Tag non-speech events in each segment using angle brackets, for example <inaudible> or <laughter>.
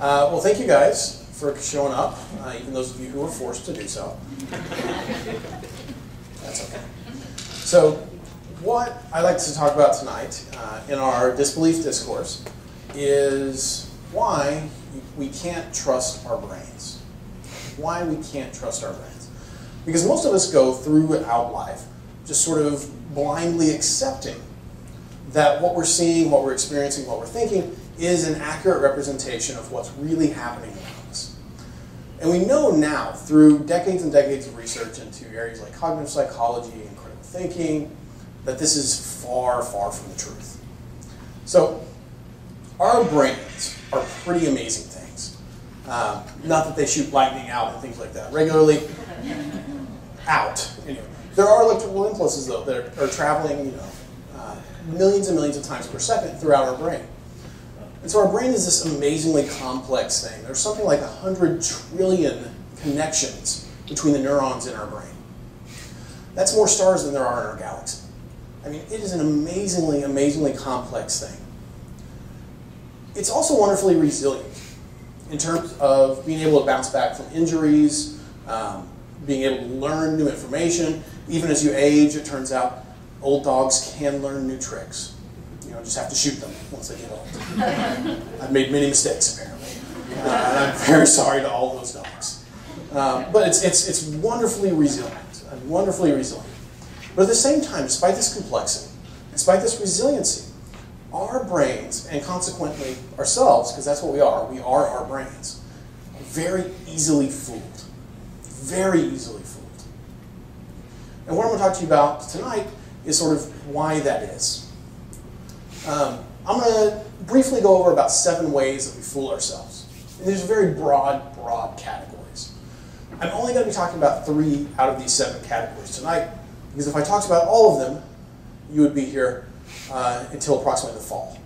Uh, well, thank you guys for showing up, uh, even those of you who were forced to do so. That's okay. So, what I'd like to talk about tonight uh, in our disbelief discourse is why we can't trust our brains. Why we can't trust our brains. Because most of us go throughout life just sort of blindly accepting that what we're seeing, what we're experiencing, what we're thinking is an accurate representation of what's really happening around us. And we know now, through decades and decades of research into areas like cognitive psychology and critical thinking, that this is far, far from the truth. So, our brains are pretty amazing things. Um, not that they shoot lightning out and things like that regularly. out, anyway. There are electrical impulses, though, that are, are traveling, you know, uh, millions and millions of times per second throughout our brain. And so our brain is this amazingly complex thing. There's something like 100 trillion connections between the neurons in our brain. That's more stars than there are in our galaxy. I mean, it is an amazingly, amazingly complex thing. It's also wonderfully resilient in terms of being able to bounce back from injuries, um, being able to learn new information. Even as you age, it turns out old dogs can learn new tricks. Know, just have to shoot them once they get old. <laughs> I've made many mistakes, apparently. Uh, and I'm very sorry to all those dogs. Um, but it's, it's, it's wonderfully resilient, wonderfully resilient. But at the same time, despite this complexity, despite this resiliency, our brains, and consequently ourselves, because that's what we are, we are our brains, are very easily fooled. Very easily fooled. And what I'm going to talk to you about tonight is sort of why that is. Um, I'm going to briefly go over about seven ways that we fool ourselves. And these are very broad, broad categories. I'm only going to be talking about three out of these seven categories tonight, because if I talked about all of them, you would be here uh, until approximately the fall.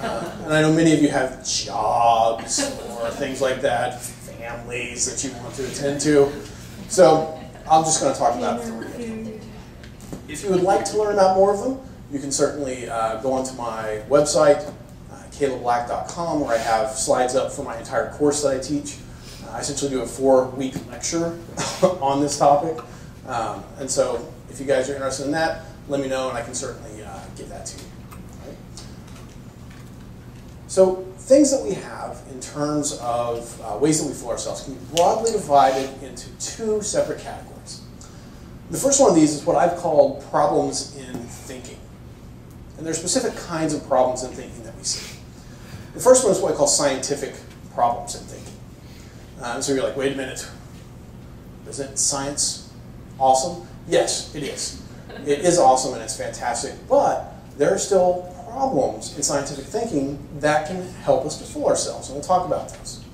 Uh, and I know many of you have jobs or things like that, families that you want to attend to. So I'm just going to talk about three. If you would like to learn about more of them, you can certainly uh, go onto my website, uh, caleblack.com, where I have slides up for my entire course that I teach. Uh, I essentially do a four-week lecture <laughs> on this topic. Um, and so if you guys are interested in that, let me know and I can certainly uh, give that to you. Right? So things that we have in terms of uh, ways that we fool ourselves can be broadly divided into two separate categories. The first one of these is what I've called problems in thinking. And there are specific kinds of problems in thinking that we see. The first one is what I call scientific problems in thinking. Uh, so you're like, wait a minute, isn't science awesome? Yes, it is. It is awesome and it's fantastic, but there are still problems in scientific thinking that can help us to fool ourselves, and we'll talk about those.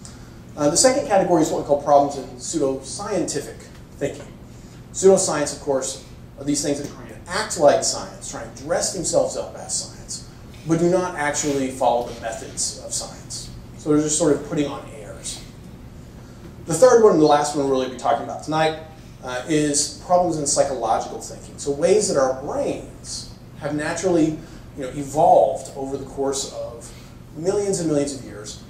Uh, the second category is what we call problems in pseudoscientific thinking. Pseudoscience, of course, are these things that act like science, try and dress themselves up as science, but do not actually follow the methods of science. So they're just sort of putting on airs. The third one and the last one we'll really going to be talking about tonight uh, is problems in psychological thinking. So ways that our brains have naturally you know, evolved over the course of millions and millions of years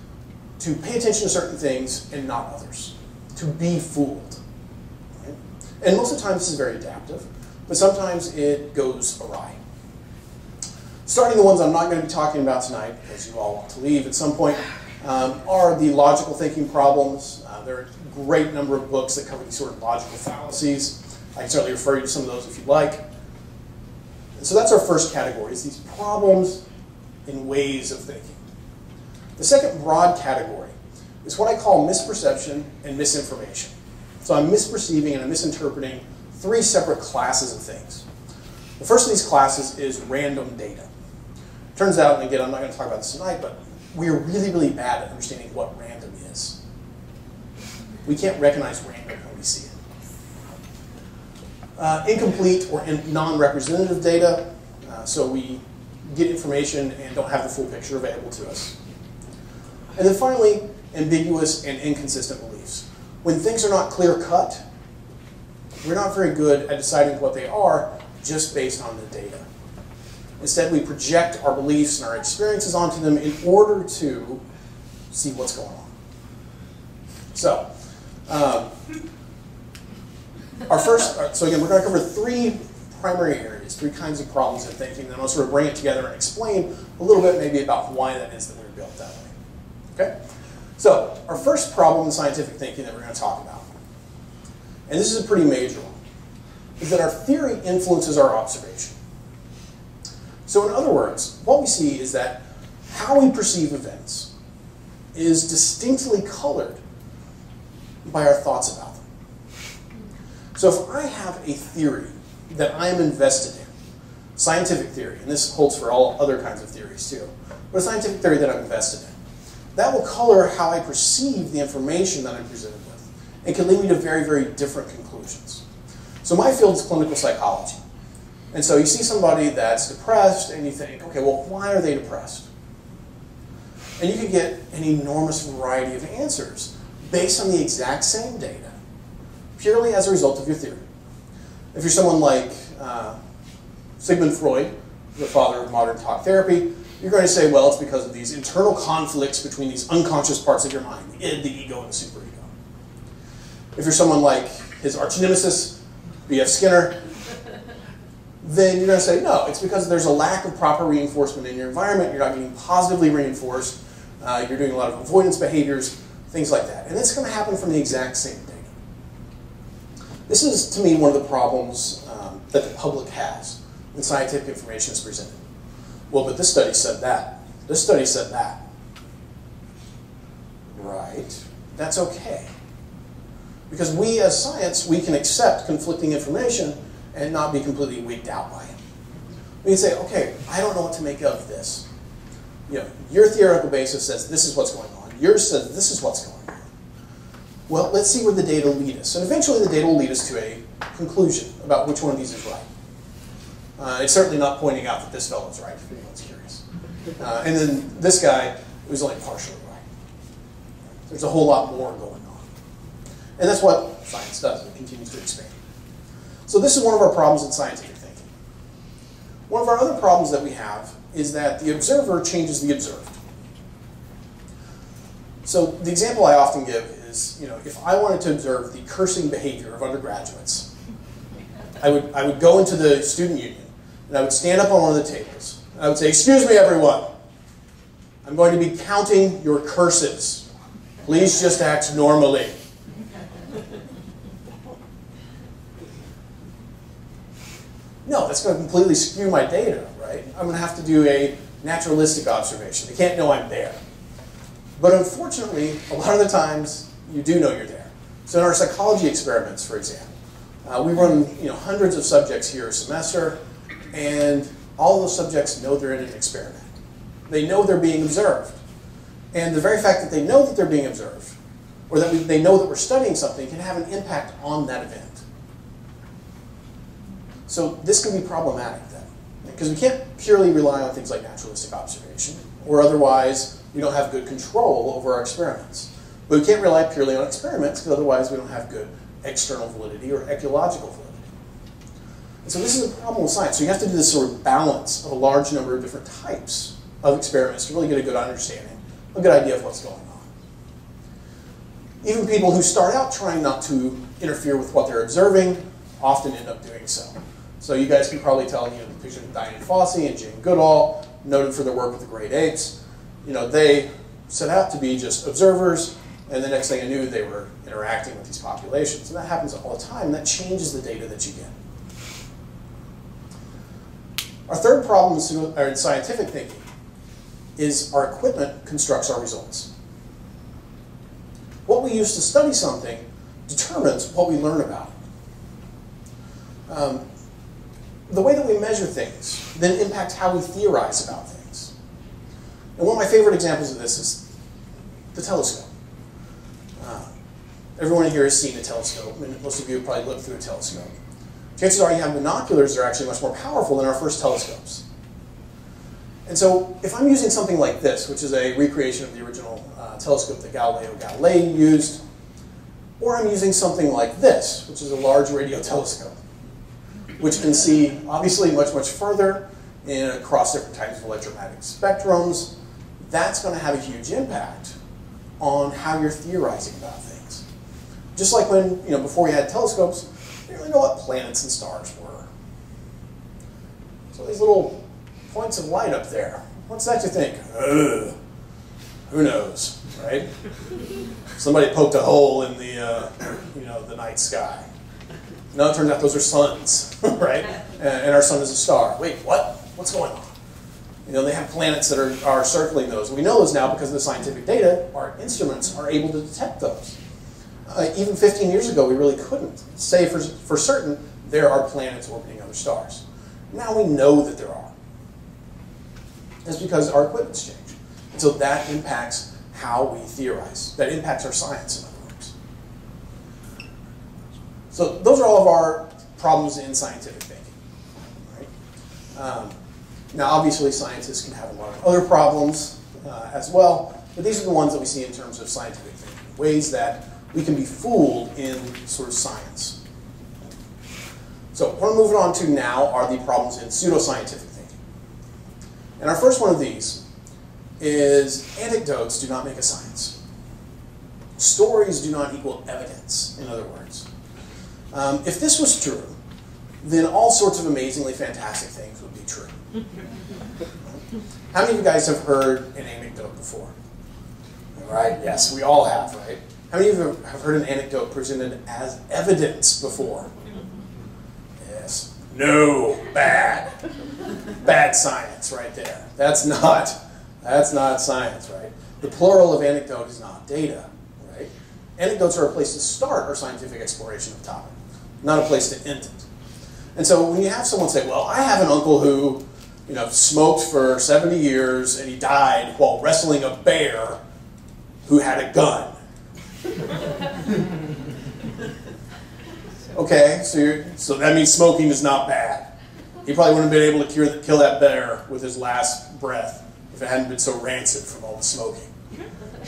to pay attention to certain things and not others, to be fooled. Right? And most of the time this is very adaptive, but sometimes it goes awry. Starting the ones I'm not going to be talking about tonight, because you all want to leave at some point, um, are the logical thinking problems. Uh, there are a great number of books that cover these sort of logical fallacies. I can certainly refer you to some of those if you'd like. And so that's our first category, is these problems in ways of thinking. The second broad category is what I call misperception and misinformation. So I'm misperceiving and I'm misinterpreting three separate classes of things. The first of these classes is random data. Turns out, and again, I'm not going to talk about this tonight, but we are really, really bad at understanding what random is. We can't recognize random when we see it. Uh, incomplete or in non-representative data, uh, so we get information and don't have the full picture available to us. And then finally, ambiguous and inconsistent beliefs. When things are not clear-cut, we're not very good at deciding what they are just based on the data. Instead, we project our beliefs and our experiences onto them in order to see what's going on. So, um, our first, so again, we're going to cover three primary areas, three kinds of problems in thinking, then I'll sort of bring it together and explain a little bit maybe about why that is that we are built that way. Okay? So, our first problem in scientific thinking that we're going to talk about, and this is a pretty major one, is that our theory influences our observation. So in other words, what we see is that how we perceive events is distinctly colored by our thoughts about them. So if I have a theory that I am invested in, scientific theory, and this holds for all other kinds of theories too, but a scientific theory that I'm invested in, that will color how I perceive the information that I'm presented with and can lead me to very, very different conclusions. So my field is clinical psychology. And so you see somebody that's depressed and you think, okay, well, why are they depressed? And you can get an enormous variety of answers based on the exact same data, purely as a result of your theory. If you're someone like uh, Sigmund Freud, the father of modern talk therapy, you're going to say, well, it's because of these internal conflicts between these unconscious parts of your mind, the id, the ego, and the superego. If you're someone like his arch nemesis, B.F. Skinner, then you're going to say, no, it's because there's a lack of proper reinforcement in your environment. You're not getting positively reinforced. Uh, you're doing a lot of avoidance behaviors, things like that. And it's going to happen from the exact same data. This is, to me, one of the problems um, that the public has when scientific information is presented. Well, but this study said that. This study said that. Right. That's okay. Because we, as science, we can accept conflicting information and not be completely wigged out by it. We can say, okay, I don't know what to make of this. You know, your theoretical basis says this is what's going on. Yours says this is what's going on. Well, let's see where the data lead us. And eventually the data will lead us to a conclusion about which one of these is right. Uh, it's certainly not pointing out that this fellow's right, if anyone's curious. Uh, and then this guy was only partially right. There's a whole lot more going. And that's what science does. It continues to expand. So this is one of our problems in scientific thinking. One of our other problems that we have is that the observer changes the observed. So the example I often give is, you know, if I wanted to observe the cursing behavior of undergraduates, I would, I would go into the student union and I would stand up on one of the tables. And I would say, excuse me, everyone. I'm going to be counting your curses. Please just act normally. No, that's going to completely skew my data, right? I'm going to have to do a naturalistic observation. They can't know I'm there. But unfortunately, a lot of the times, you do know you're there. So in our psychology experiments, for example, uh, we run you know, hundreds of subjects here a semester, and all those subjects know they're in an experiment. They know they're being observed. And the very fact that they know that they're being observed, or that we, they know that we're studying something, can have an impact on that event. So this can be problematic then, because we can't purely rely on things like naturalistic observation, or otherwise we don't have good control over our experiments. But we can't rely purely on experiments, because otherwise we don't have good external validity or ecological validity. And so this is a problem with science. So you have to do this sort of balance of a large number of different types of experiments to really get a good understanding, a good idea of what's going on. Even people who start out trying not to interfere with what they're observing often end up doing so. So you guys can probably tell, you know, the picture of Dian Fossey and Jane Goodall, noted for their work with the great apes. You know, they set out to be just observers, and the next thing I knew, they were interacting with these populations. And that happens all the time. That changes the data that you get. Our third problem in scientific thinking is our equipment constructs our results. What we use to study something determines what we learn about it. Um, the way that we measure things then impacts how we theorize about things. And one of my favorite examples of this is the telescope. Uh, everyone here has seen a telescope, and most of you have probably looked through a telescope. Chances are you have binoculars that are actually much more powerful than our first telescopes. And so if I'm using something like this, which is a recreation of the original uh, telescope that Galileo Galilei used, or I'm using something like this, which is a large radio telescope, which can see obviously much, much further in across different types of electromagnetic spectrums, that's going to have a huge impact on how you're theorizing about things. Just like when, you know, before we had telescopes, we didn't really know what planets and stars were. So these little points of light up there, what's that you think? Ugh, who knows, right? <laughs> Somebody poked a hole in the, uh, you know, the night sky. No, it turns out those are suns, <laughs> right? <laughs> And our sun is a star. Wait, what? What's going on? You know, they have planets that are, are circling those. We know those now because of the scientific data. Our instruments are able to detect those. Uh, even 15 years ago, we really couldn't say for, for certain there are planets orbiting other stars. Now we know that there are. It's because our equipment's changed. And so that impacts how we theorize. That impacts our science, in other words. So those are all of our problems in scientific thinking. Right? Um, now, obviously, scientists can have a lot of other problems uh, as well, but these are the ones that we see in terms of scientific thinking, ways that we can be fooled in sort of science. So what I'm moving on to now are the problems in pseudoscientific thinking. And our first one of these is anecdotes do not make a science. Stories do not equal evidence, in other words. Um, if this was true, then all sorts of amazingly fantastic things would be true. How many of you guys have heard an anecdote before? Right? Yes, we all have, right? How many of you have heard an anecdote presented as evidence before? Yes. No, bad. Bad science right there. That's not that's not science, right? The plural of anecdote is not data, right? Anecdotes are a place to start our scientific exploration of a topic, not a place to end it. And so when you have someone say, well, I have an uncle who, you know, smoked for 70 years and he died while wrestling a bear who had a gun. <laughs> okay, so, so that means smoking is not bad. He probably wouldn't have been able to cure, kill that bear with his last breath if it hadn't been so rancid from all the smoking.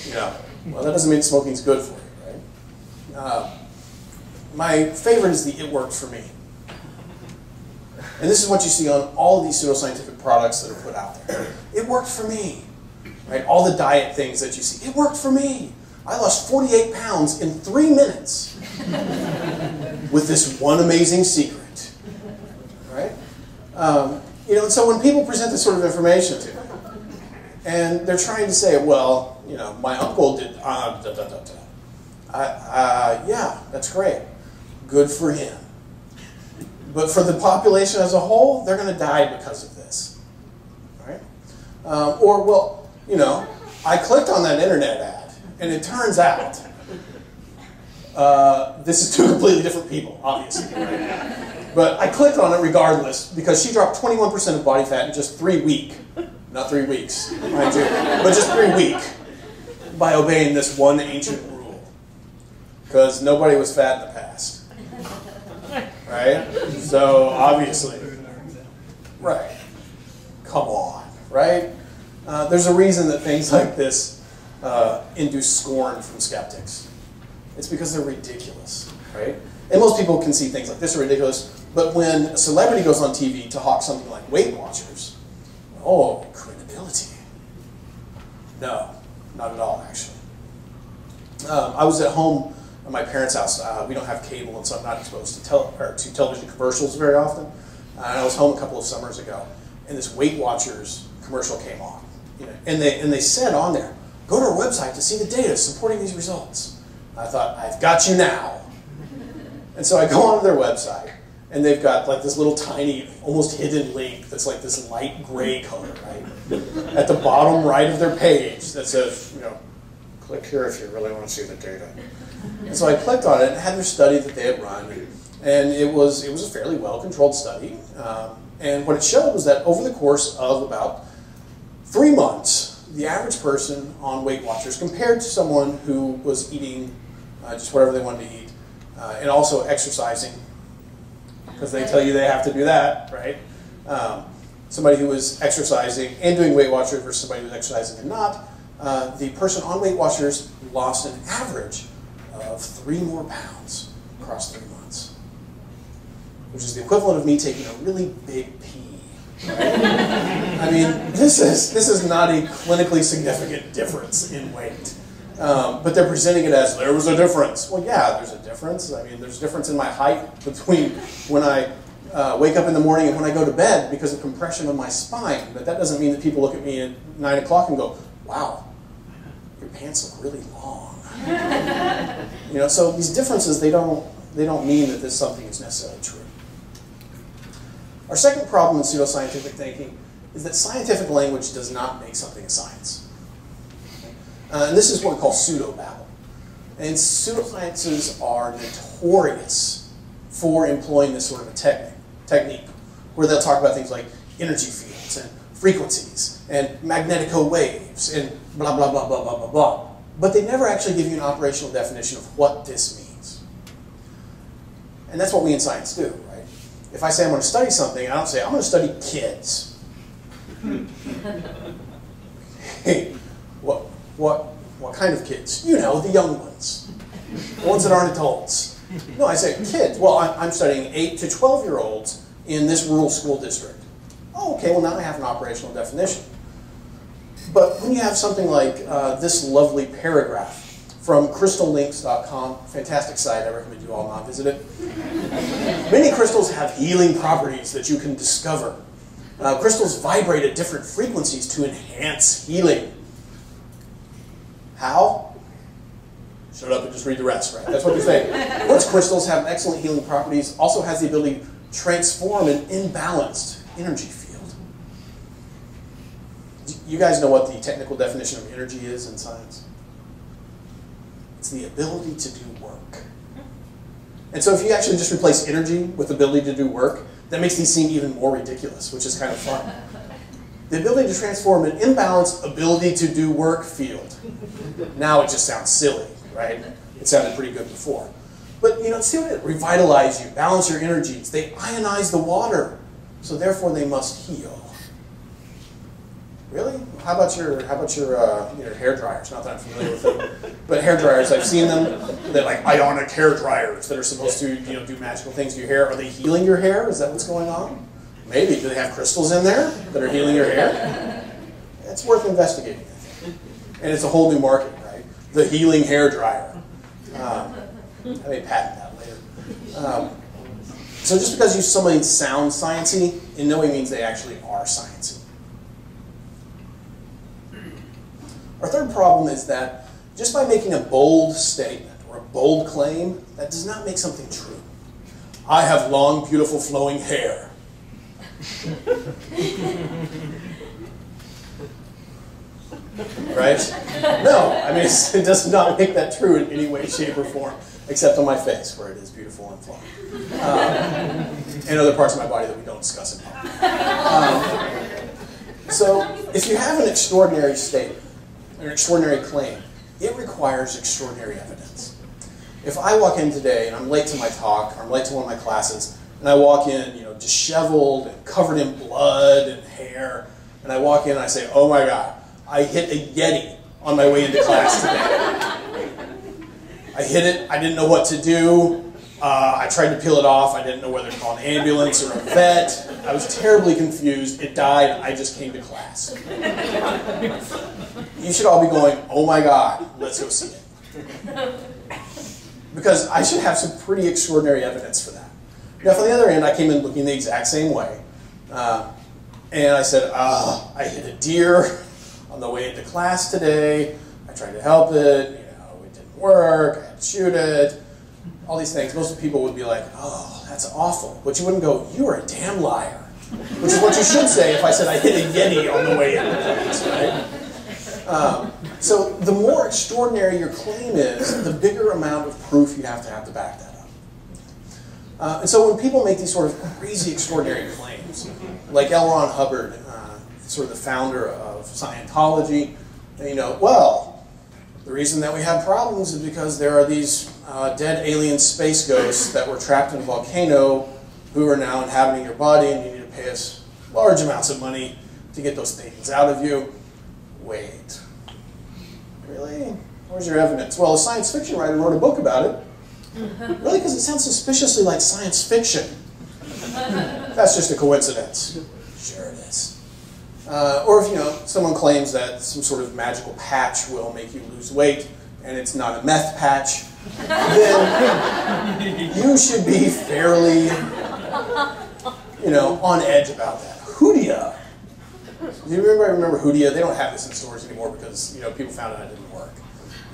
You know, well, that doesn't mean smoking's good for you, right? Uh, my favorite is the "it worked for me." And this is what you see on all these pseudoscientific products that are put out there. It worked for me. Right? All the diet things that you see. It worked for me. I lost 48 pounds in three minutes with this one amazing secret. Right? Um, you know, and so when people present this sort of information to me, and they're trying to say, well, you know, my uncle did, uh, da, da, da, da. Uh, yeah, that's great. Good for him. But for the population as a whole, they're going to die because of this. Right? Um, or, well, you know, I clicked on that internet ad, and it turns out uh, this is two completely different people, obviously. Right? But I clicked on it regardless because she dropped 21% of body fat in just three weeks. Not three weeks, mind you, but just three weeks by obeying this one ancient rule. Because nobody was fat in the past right? So obviously, right? Come on, right? Uh, there's a reason that things like this uh, induce scorn from skeptics. It's because they're ridiculous, right? And most people can see things like this are ridiculous, but when a celebrity goes on TV to hawk something like Weight Watchers, oh, credibility. No, not at all, actually. Um, I was at home at my parents' house, uh, we don't have cable, and so I'm not exposed to, tel- or to television commercials very often. Uh, and I was home a couple of summers ago, and this Weight Watchers commercial came on. You know, and they and they said on there, go to our website to see the data supporting these results. I thought, I've got you now. <laughs> And so I go onto their website, and they've got like this little tiny, almost hidden link that's like this light gray color, right? <laughs> At the bottom right of their page that says, you know, click here if you really want to see the data. And so I clicked on it and had their study that they had run, and it was it was a fairly well controlled study. Um, and what it showed was that over the course of about three months, the average person on Weight Watchers compared to someone who was eating uh, just whatever they wanted to eat uh, and also exercising, because they tell you they have to do that, right? Um, somebody who was exercising and doing Weight Watchers versus somebody who was exercising and not, uh, the person on Weight Watchers lost an average of three more pounds across three months, which is the equivalent of me taking a really big pee. Right? <laughs> I mean, this is this is not a clinically significant difference in weight. Um, but they're presenting it as there was a difference. Well, yeah, there's a difference. I mean, there's a difference in my height between when I uh, wake up in the morning and when I go to bed because of compression of my spine. But that doesn't mean that people look at me at 9 o'clock and go, wow, pants look really long. <laughs> you know, so these differences, they don't, they don't mean that this something is necessarily true. Our second problem in pseudoscientific thinking is that scientific language does not make something a science. Uh, and this is what we call pseudobabble. And pseudosciences are notorious for employing this sort of a technique, technique where they'll talk about things like energy fields and frequencies and magnetico waves and blah, blah, blah, blah, blah, blah, blah. But they never actually give you an operational definition of what this means. And that's what we in science do, right? If I say I'm going to study something, I don't say I'm going to study kids. hey, <laughs> what, what, what kind of kids? You know, the young ones, the ones that aren't adults. No, I say kids. Well, I'm studying 8 to 12 year olds in this rural school district. Oh, okay, well, now I have an operational definition. But when you have something like uh, this lovely paragraph from crystalinks.com, fantastic site, I recommend you all not visit it. Many crystals have healing properties that you can discover. Uh, crystals vibrate at different frequencies to enhance healing. How? Shut up and just read the rest, right? That's what they're saying. Quartz crystals have excellent healing properties, also has the ability to transform an imbalanced energy field. You guys know what the technical definition of energy is in science? It's the ability to do work. And so if you actually just replace energy with ability to do work, that makes these seem even more ridiculous, which is kind of fun. <laughs> The ability to transform an imbalanced ability to do work field. Now it just sounds silly, right? It sounded pretty good before. But you know, see what it revitalize you, balance your energies. They ionize the water, so therefore they must heal. Really? How about your how about your uh, your hair dryers? Not that I'm familiar with them, but hair dryers. I've seen them. They're like ionic hair dryers that are supposed to you know do magical things to your hair. Are they healing your hair? Is that what's going on? Maybe. Do they have crystals in there that are healing your hair? It's worth investigating. And it's a whole new market, right? The healing hair dryer. Um, I may patent that later. Um, so just because you somebody sounds sciencey, in no way means they actually are sciencey. Our third problem is that just by making a bold statement or a bold claim, that does not make something true. I have long, beautiful, flowing hair. right? No, I mean, it does not make that true in any way, shape, or form, except on my face, where it is beautiful and flowing. Um, and other parts of my body that we don't discuss in public. Um, so, if you have an extraordinary statement, an extraordinary claim, it requires extraordinary evidence. If I walk in today and I'm late to my talk, or I'm late to one of my classes, and I walk in, you know, disheveled and covered in blood and hair, and I walk in and I say, oh my God, I hit a Yeti on my way into class today. I hit it, I didn't know what to do. Uh, I tried to peel it off. I didn't know whether to call an ambulance or a vet. I was terribly confused. It died. I just came to class. You should all be going, oh my God, let's go see it. Because I should have some pretty extraordinary evidence for that. Now, from the other end, I came in looking the exact same way. Uh, and I said, ah, I hit a deer on the way into class today. I tried to help it. You know, it didn't work. I had to shoot it all these things, most people would be like, oh, that's awful. But you wouldn't go, you are a damn liar. Which is what you should say if I said I hit a Yeti on the way in right? Um, so the more extraordinary your claim is, the bigger amount of proof you have to have to back that up. Uh, and so when people make these sort of crazy extraordinary claims, like L. Ron Hubbard, uh, sort of the founder of Scientology, you know, well, the reason that we have problems is because there are these uh, dead alien space ghosts that were trapped in a volcano who are now inhabiting your body and you need to pay us large amounts of money to get those things out of you. Wait. Really? Where's your evidence? Well, a science fiction writer wrote a book about it. <laughs> Really? Because it sounds suspiciously like science fiction. That's just a coincidence. Sure it is. Uh, or if you know someone claims that some sort of magical patch will make you lose weight, and it's not a meth patch, then you should be fairly, you know, on edge about that. Hoodia. Do you remember? I remember Hoodia? They don't have this in stores anymore because you know people found out it didn't work.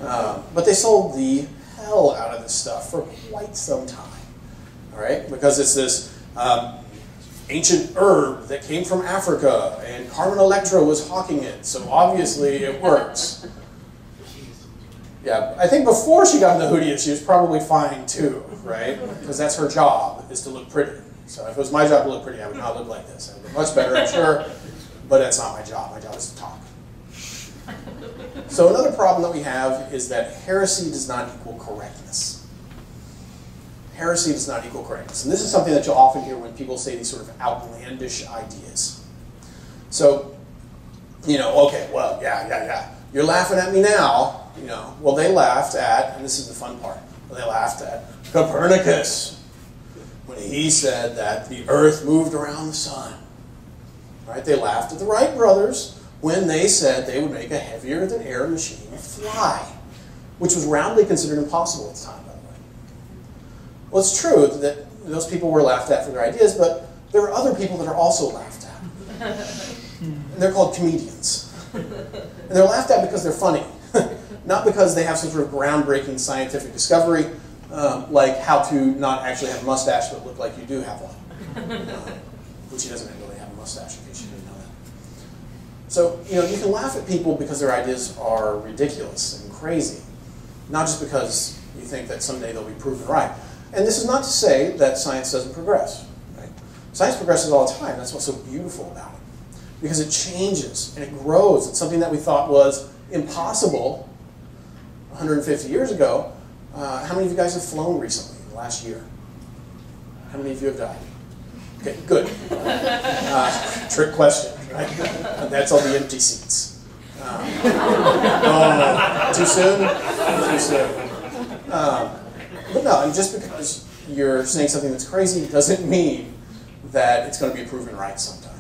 Um, but they sold the hell out of this stuff for quite some time. All right, because it's this um, ancient herb that came from Africa, and Carmen Electra was hawking it, so obviously it works. Yeah, I think before she got into Hoodia, she was probably fine too, right? Because that's her job, is to look pretty. So if it was my job to look pretty, I would not look like this. I would look much better, I'm sure, but that's not my job. My job is to talk. So another problem that we have is that heresy does not equal correctness. Heresy does not equal correctness. And this is something that you'll often hear when people say these sort of outlandish ideas. So, you know, okay, well, yeah, yeah, yeah. You're laughing at me now, you know. Well, they laughed at, and this is the fun part, they laughed at Copernicus when he said that the earth moved around the sun. Right? They laughed at the Wright brothers when they said they would make a heavier than air machine fly, which was roundly considered impossible at the time, by the way. Well, it's true that those people were laughed at for their ideas, but there are other people that are also laughed at. and <laughs> they're called comedians. And they're laughed at because they're funny, <laughs> not because they have some sort of groundbreaking scientific discovery, um, like how to not actually have a mustache but look like you do have one. Uh, <laughs> which he doesn't really have a mustache, in case you didn't know that. So, you know, you can laugh at people because their ideas are ridiculous and crazy, not just because you think that someday they'll be proven right. And this is not to say that science doesn't progress. Right? Science progresses all the time. That's what's so beautiful about it. Because it changes and it grows. It's something that we thought was impossible 150 years ago. Uh, how many of you guys have flown recently in the last year? How many of you have died? Okay, good. Uh, trick question, right? That's all the empty seats. Um, too soon? Too soon. Um, but no, just because you're saying something that's crazy doesn't mean that it's going to be proven right sometime.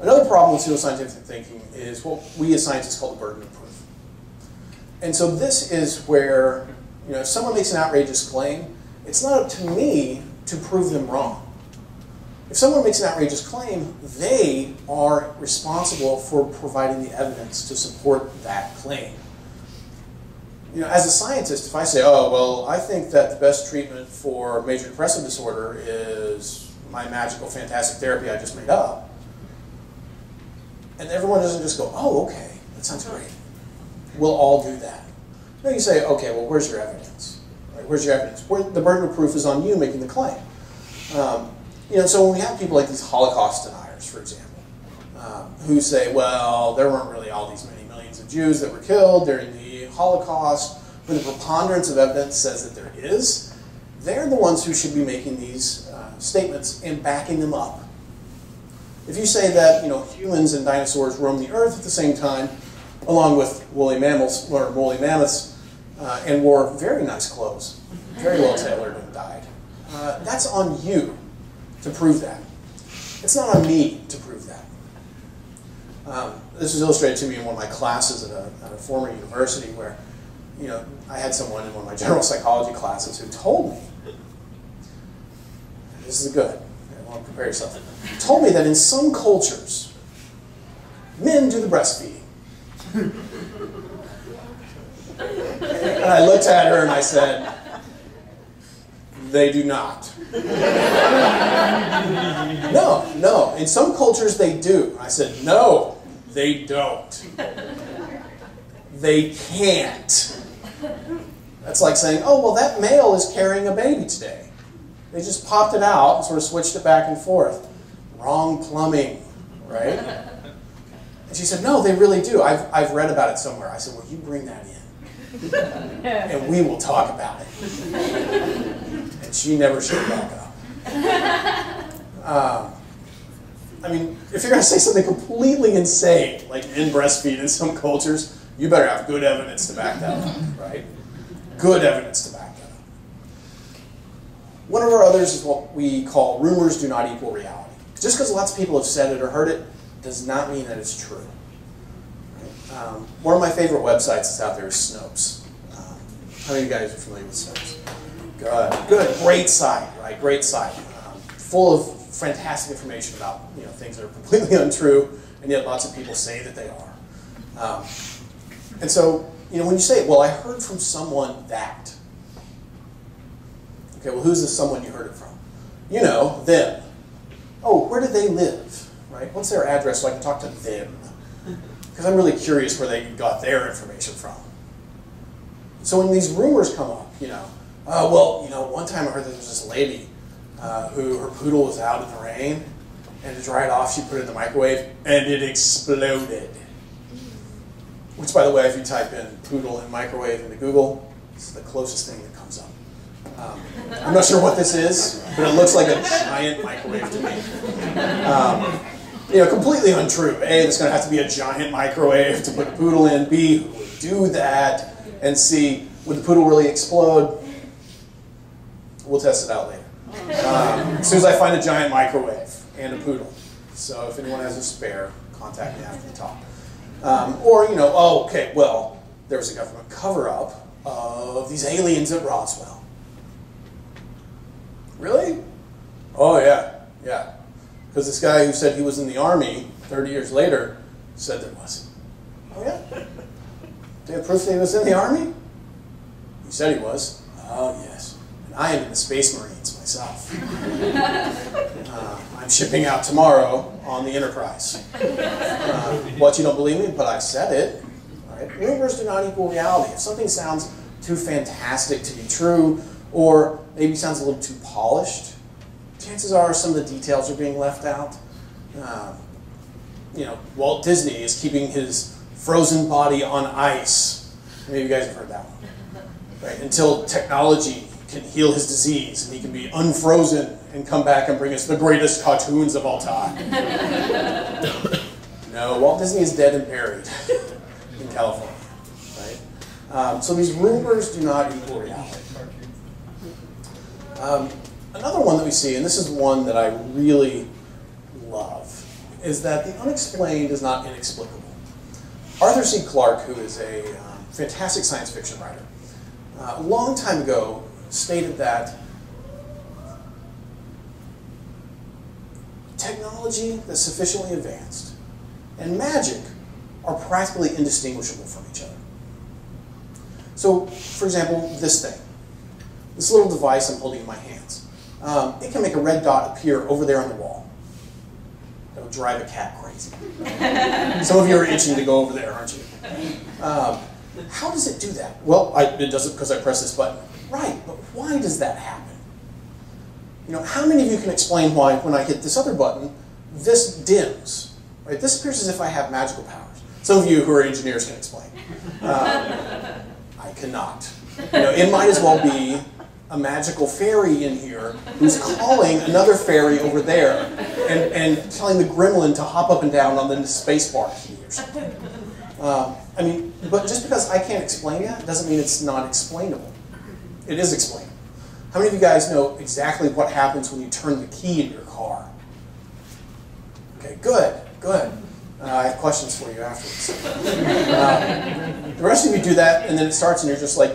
Another problem with pseudoscientific thinking is what we as scientists call the burden of proof. And so this is where, you know, if someone makes an outrageous claim, it's not up to me to prove them wrong. If someone makes an outrageous claim, they are responsible for providing the evidence to support that claim. You know, as a scientist, if I say, oh, well, I think that the best treatment for major depressive disorder is my magical, fantastic therapy I just made up, and everyone doesn't just go, oh, okay, that sounds great. We'll all do that. No, you say, okay, well, where's your evidence? Right, where's your evidence? Where, the burden of proof is on you making the claim. Um, you know, so when we have people like these Holocaust deniers, for example, um, who say, well, there weren't really all these many millions of Jews that were killed during the Holocaust, when the preponderance of evidence says that there is, they're the ones who should be making these uh, statements and backing them up. If you say that you know humans and dinosaurs roamed the earth at the same time, along with woolly mammals or woolly mammoths, uh, and wore very nice clothes, very well tailored and dyed, uh, that's on you to prove that. It's not on me to prove that. Um, this was illustrated to me in one of my classes at a, at a former university where, you know, I had someone in one of my <laughs> general psychology classes who told me, this is good, I want to prepare yourself, told me that in some cultures, men do the breastfeeding. And I looked at her and I said, they do not. no, no. In some cultures they do. I said, no, they don't. They can't. That's like saying, oh, well, that male is carrying a baby today. They just popped it out and sort of switched it back and forth. Wrong plumbing, right? And she said, no, they really do. I've, I've read about it somewhere. I said, well, you bring that in. <laughs> and we will talk about it and she never showed back up. Um, I mean, if you're going to say something completely insane, like in breastfeed in some cultures, you better have good evidence to back that up, right? Good evidence to back that up. One of our others is what we call rumors do not equal reality. Just because lots of people have said it or heard it does not mean that it's true. Um, one of my favorite websites that's out there is Snopes. Um, how many of you guys are familiar with Snopes? Good, good, great site, right? Great site, um, full of fantastic information about you know things that are completely <laughs> untrue, and yet lots of people say that they are. Um, and so, you know, when you say, "Well, I heard from someone that," okay, well, who's the someone you heard it from? You know, them. Oh, where do they live? Right? What's their address so I can talk to them? Because I'm really curious where they got their information from. So when these rumors come up, you know, uh, well, you know, one time I heard that there was this lady uh, who her poodle was out in the rain, and to dry it off, she put it in the microwave, and it exploded. Which, by the way, if you type in poodle and microwave into Google, it's the closest thing that comes up. Um, I'm not sure what this is, but it looks like a giant microwave to me. Um, you know, completely untrue. A, there's going to have to be a giant microwave to put a poodle in. B, who would do that? And C, would the poodle really explode? We'll test it out later. Um, as soon as I find a giant microwave and a poodle. So if anyone has a spare, contact me after the talk. Um, or, you know, oh, okay, well, there was a government cover-up of these aliens at Roswell. Really? Oh, yeah, yeah. Because this guy who said he was in the army 30 years later said there was. Oh, yeah? Do you have proof that he was in the army? He said he was. Oh, yes. And I am in the Space Marines myself. <laughs> Uh, I'm shipping out tomorrow on the Enterprise. Uh, what, you don't believe me? But I said it. Right? Rumors do not equal reality. If something sounds too fantastic to be true, or maybe sounds a little too polished, chances are some of the details are being left out. Um, you know, Walt Disney is keeping his frozen body on ice. Maybe you guys have heard that one. Right? Until technology can heal his disease and he can be unfrozen and come back and bring us the greatest cartoons of all time. <laughs> no, Walt Disney is dead and buried in California. Right? Um, so these rumors do not equal reality. Um, another one that we see, and this is one that I really love, is that the unexplained is not inexplicable. Arthur C. Clarke, who is a um, fantastic science fiction writer, uh, a long time ago stated that technology that's sufficiently advanced and magic are practically indistinguishable from each other. So, for example, this thing, this little device I'm holding in my hands, um, it can make a red dot appear over there on the wall. That'll drive a cat crazy. <laughs> Some of you are itching to go over there, aren't you? Um, how does it do that? Well, I, it does it because I press this button. Right, but why does that happen? You know, how many of you can explain why when I hit this other button, this dims? Right, this appears as if I have magical powers. Some of you who are engineers can explain. Um, <laughs> I cannot. You know, it might as well be a magical fairy in here who's calling another fairy over there and, and telling the gremlin to hop up and down on the spacebar key or something. I mean, but just because I can't explain it doesn't mean it's not explainable. It is explainable. How many of you guys know exactly what happens when you turn the key in your car? Okay, good, good. Uh, I have questions for you afterwards. Uh, the rest of you do that, and then it starts, and you're just like,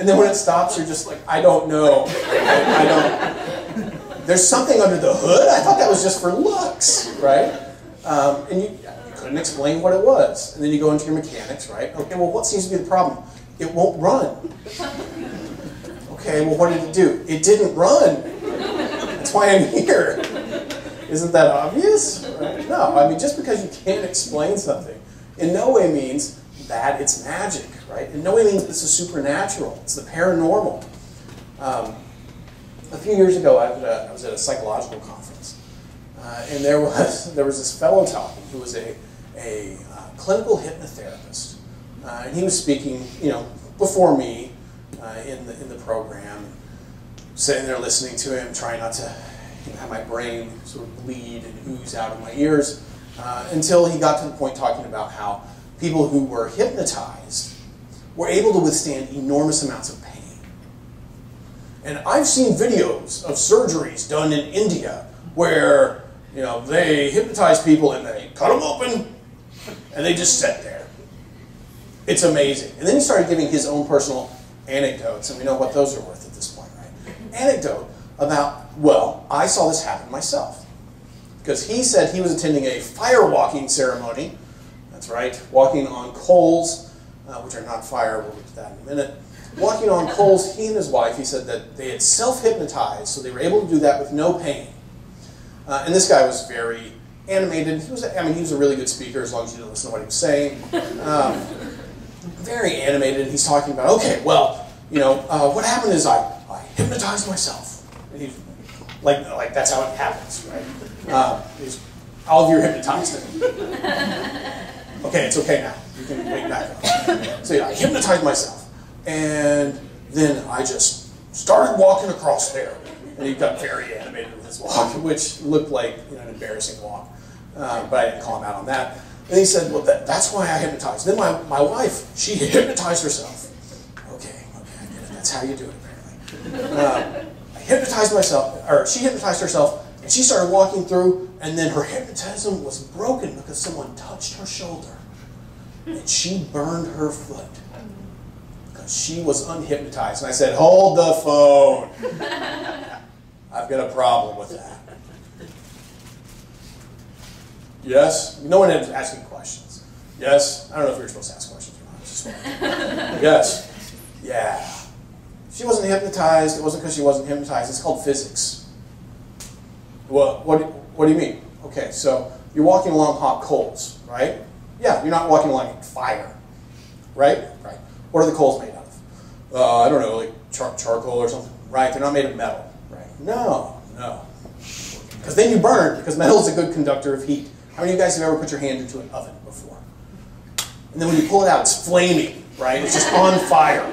And then when it stops, you're just like, I don't know. I, I don't. There's something under the hood. I thought that was just for looks, right? Um, and you, you couldn't explain what it was. And then you go into your mechanics, right? Okay, well, what seems to be the problem? It won't run. Okay, well, what did it do? It didn't run. That's why I'm here. Isn't that obvious? Right? No, I mean, just because you can't explain something in no way means that it's magic, right? In no way means it's a supernatural. It's the paranormal. Um, a few years ago, I was, at a, I was at a psychological conference, uh, and there was <laughs> there was this fellow talking who was a a uh, clinical hypnotherapist, uh, and he was speaking, you know, before me uh, in the in the program, sitting there listening to him, trying not to you know, have my brain sort of bleed and ooze out of my ears, uh, until he got to the point talking about how people who were hypnotized were able to withstand enormous amounts of pain. And I've seen videos of surgeries done in India where You know, they hypnotize people and they cut them open and they just sit there. It's amazing. And then he started giving his own personal anecdotes, and we know what those are worth at this point, right? Anecdote about, well, I saw this happen myself. Because he said he was attending a fire walking ceremony. That's right, walking on coals, uh, which are not fire, we'll get to that in a minute. Walking on coals, he and his wife, he said that they had self hypnotized, so they were able to do that with no pain. Uh, and this guy was very animated. He was, I mean, he was a really good speaker as long as you didn't listen to what he was saying. Um, very animated, and he's talking about, okay, well, you know, uh, what happened is I, I hypnotized myself. Like, like that's how it happens, right? Uh, all of you are hypnotized. <laughs> okay, it's okay now. You can back up. So yeah, I hypnotized myself, and then I just started walking across there, and he got very animated with his walk, <laughs> which looked like you know, an embarrassing walk, uh, but I didn't call him out on that. And he said, well, that, that's why I hypnotized. Then my, my wife, she hypnotized herself. Okay, okay. That's how you do it, apparently. Uh, I hypnotized myself, or she hypnotized herself, and she started walking through, and then her hypnotism was broken because someone touched her shoulder. And she burned her foot. Because she was unhypnotized. And I said, hold the phone. <laughs> I've got a problem with that. Yes? No one is asking questions. Yes? I don't know if you're supposed to ask questions or not. yes? Yeah. She wasn't hypnotized. It wasn't because she wasn't hypnotized. It's called physics. What, what, what do you mean? Okay, so you're walking along hot coals, right? Yeah, you're not walking along fire, right? Right. What are the coals made of? Uh, I don't know, like char charcoal or something, right? They're not made of metal, right? No, no. Because then you burn, because metal is a good conductor of heat. How many of you guys have ever put your hand into an oven before? And then when you pull it out, it's flaming, right? It's just on fire.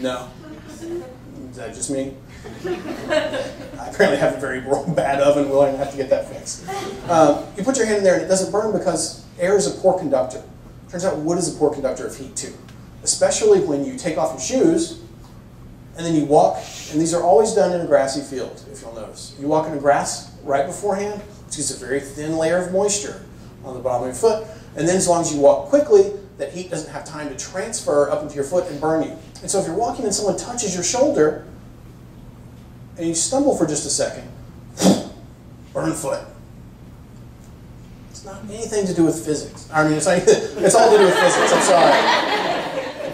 No? Is that just me? I apparently have a very <laughs> bad oven. We'll have to get that fixed. Um, you put your hand in there and it doesn't burn because air is a poor conductor. Turns out wood is a poor conductor of heat too. Especially when you take off your shoes and then you walk, and these are always done in a grassy field, if you'll notice. You walk in the grass right beforehand, which gives a very thin layer of moisture on the bottom of your foot. And then as long as you walk quickly, that heat doesn't have time to transfer up into your foot and burn you. And so if you're walking and someone touches your shoulder, and you stumble for just a second, <sniffs> burn foot. It's not anything to do with physics. I mean, it's, not, <laughs> it's all to do with physics. I'm sorry.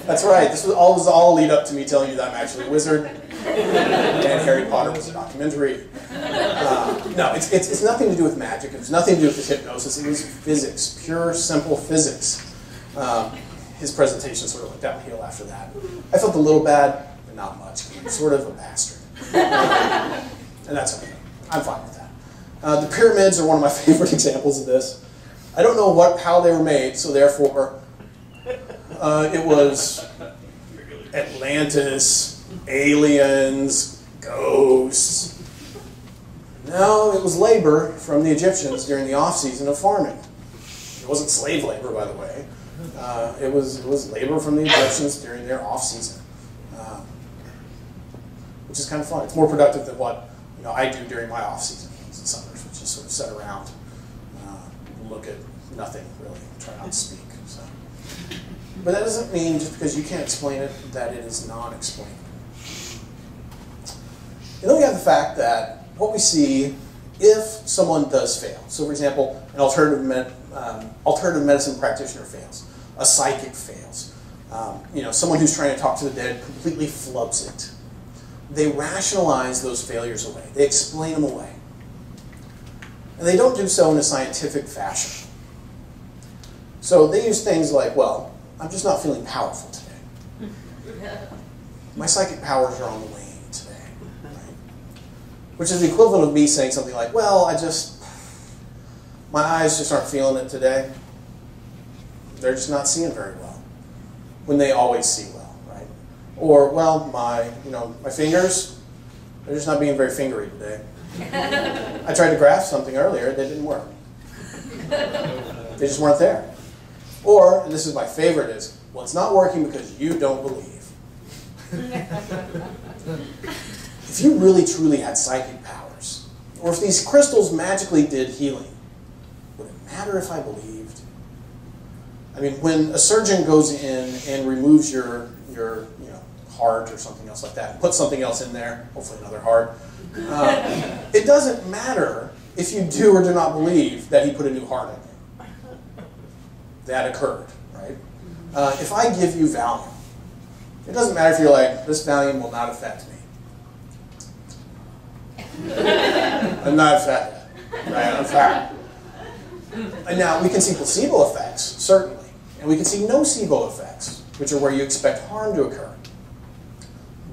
That's right. This was all, was all lead up to me telling you that I'm actually a wizard. and Harry Potter was a documentary. Uh, no, it's, it's, it's nothing to do with magic. It was nothing to do with hypnosis. It was physics, pure, simple physics. Um, his presentation sort of went downhill after that. I felt a little bad, but not much. Sort of a bastard. <laughs> and that's okay. I'm fine with that. Uh, the pyramids are one of my <laughs> favorite examples of this. I don't know what how they were made, so therefore uh, it was Atlantis, aliens, ghosts. No, it was labor from the Egyptians during the off season of farming. It wasn't slave labor, by the way. Uh, it was it was labor from the Egyptians during their off season which is kind of fun. It's more productive than what you know I do during my off season and summers, which is sort of sit around, uh, look at nothing really, try not to speak. So. But that doesn't mean just because you can't explain it that it is non-explainable. And then we have the fact that what we see if someone does fail. So, for example, an alternative, med um, alternative medicine practitioner fails, a psychic fails, um, you know, someone who's trying to talk to the dead completely flubs it they rationalize those failures away. They explain them away. And they don't do so in a scientific fashion. So they use things like, well, I'm just not feeling powerful today. My psychic powers are on the wane today. Right? Which is the equivalent of me saying something like, well, I just, my eyes just aren't feeling it today. They're just not seeing very well. When they always see. Or, well, my, you know, my fingers, they're just not being very fingery today. <laughs> I tried to grasp something earlier, they didn't work. <laughs> They just weren't there. Or, and this is my favorite, is, well, it's not working because you don't believe. <laughs> if you really truly had psychic powers, Or if these crystals magically did healing, would it matter if I believed? I mean, when a surgeon goes in and removes your, your heart or something else like that, and puts something else in there, hopefully another heart, uh, <laughs> it doesn't matter if you do or do not believe that he put a new heart in you. That occurred, right? Uh, if I give you Valium, it doesn't matter if you're like, this Valium will not affect me. <laughs> I'm not affected, right? I'm fat. And now we can see placebo effects, certainly. And we can see nocebo effects, which are where you expect harm to occur.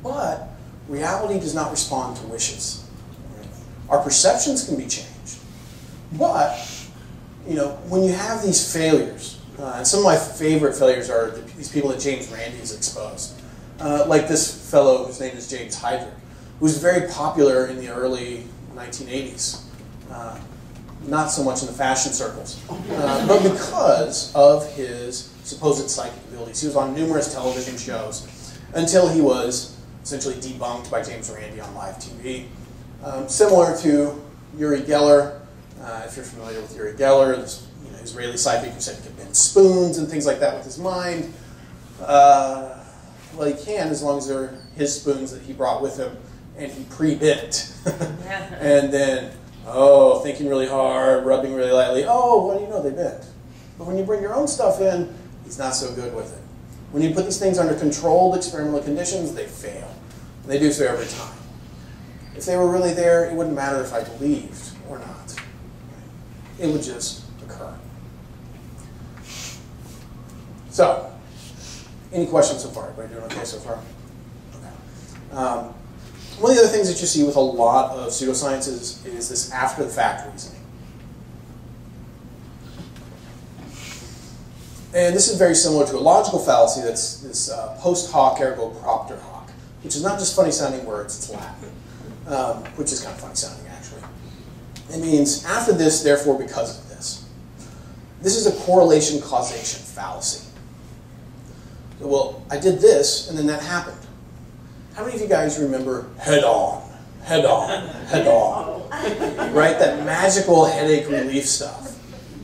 But reality does not respond to wishes. Our perceptions can be changed. But, you know, when you have these failures, uh, and some of my favorite failures are the, these people that James Randi has exposed. Uh, like this fellow whose name is James Hydrick, who was very popular in the early 1980s. Uh, not so much in the fashion circles, uh, but because of his supposed psychic abilities. He was on numerous television shows until he was essentially debunked by James Randi on live TV. Um, similar to Uri Geller, uh, if you're familiar with Uri Geller, this you know, Israeli psychic who said he could bend spoons and things like that with his mind. Uh, well, he can as long as they're his spoons that he brought with him and he pre-bit. <laughs> and then, oh, thinking really hard, rubbing really lightly. Oh, what do you know? They bent. But when you bring your own stuff in, he's not so good with it. When you put these things under controlled experimental conditions, they fail. And they do so every time. If they were really there, it wouldn't matter if I believed or not. It would just occur. So, any questions so far? Everybody doing okay so far? Okay. Um, one of the other things that you see with a lot of pseudosciences is this after the fact reasoning. And this is very similar to a logical fallacy that's this uh, post hoc ergo propter hoc, which is not just funny sounding words, it's Latin, um, which is kind of funny sounding actually. It means after this, therefore because of this. This is a correlation causation fallacy. Well, I did this, and then that happened. How many of you guys remember head on, head on, head on? <laughs> Right? That magical headache relief stuff.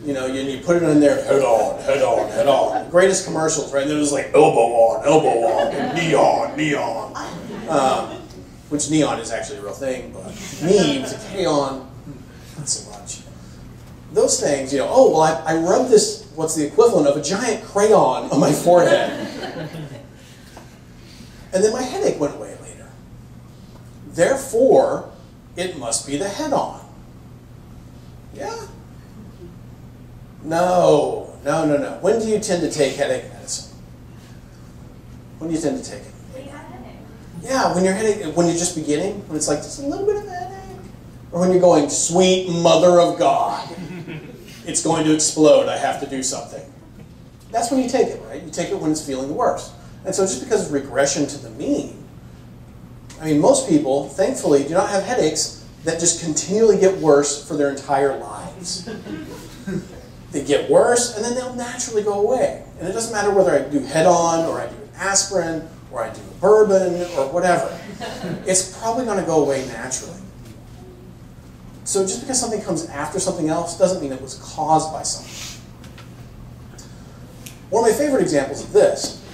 You know, you, you put it in there, head on, head on, head on. Greatest commercials, right? There was like elbow on, elbow on, and neon, neon. Um, which neon is actually a real thing, but me with a K on, not so much. Those things, you know, oh, well, I, I rubbed this, what's the equivalent of a giant crayon on my forehead. And then my headache went away later. Therefore, it must be the head on. Yeah? No, no, no, no. When do you tend to take headache medicine? When do you tend to take it? When you have headache. Yeah, when you're headache, when you're just beginning, when it's like just a little bit of a headache, or when you're going, sweet mother of God, it's going to explode. I have to do something. That's when you take it, right? You take it when it's feeling the worst. And so just because of regression to the mean, I mean, most people, thankfully, do not have headaches that just continually get worse for their entire lives. <laughs> they get worse, and then they'll naturally go away. And it doesn't matter whether I do head-on, or I do an aspirin, or I do bourbon, or whatever. <laughs> It's probably going to go away naturally. So just because something comes after something else doesn't mean it was caused by something. One of my favorite examples of this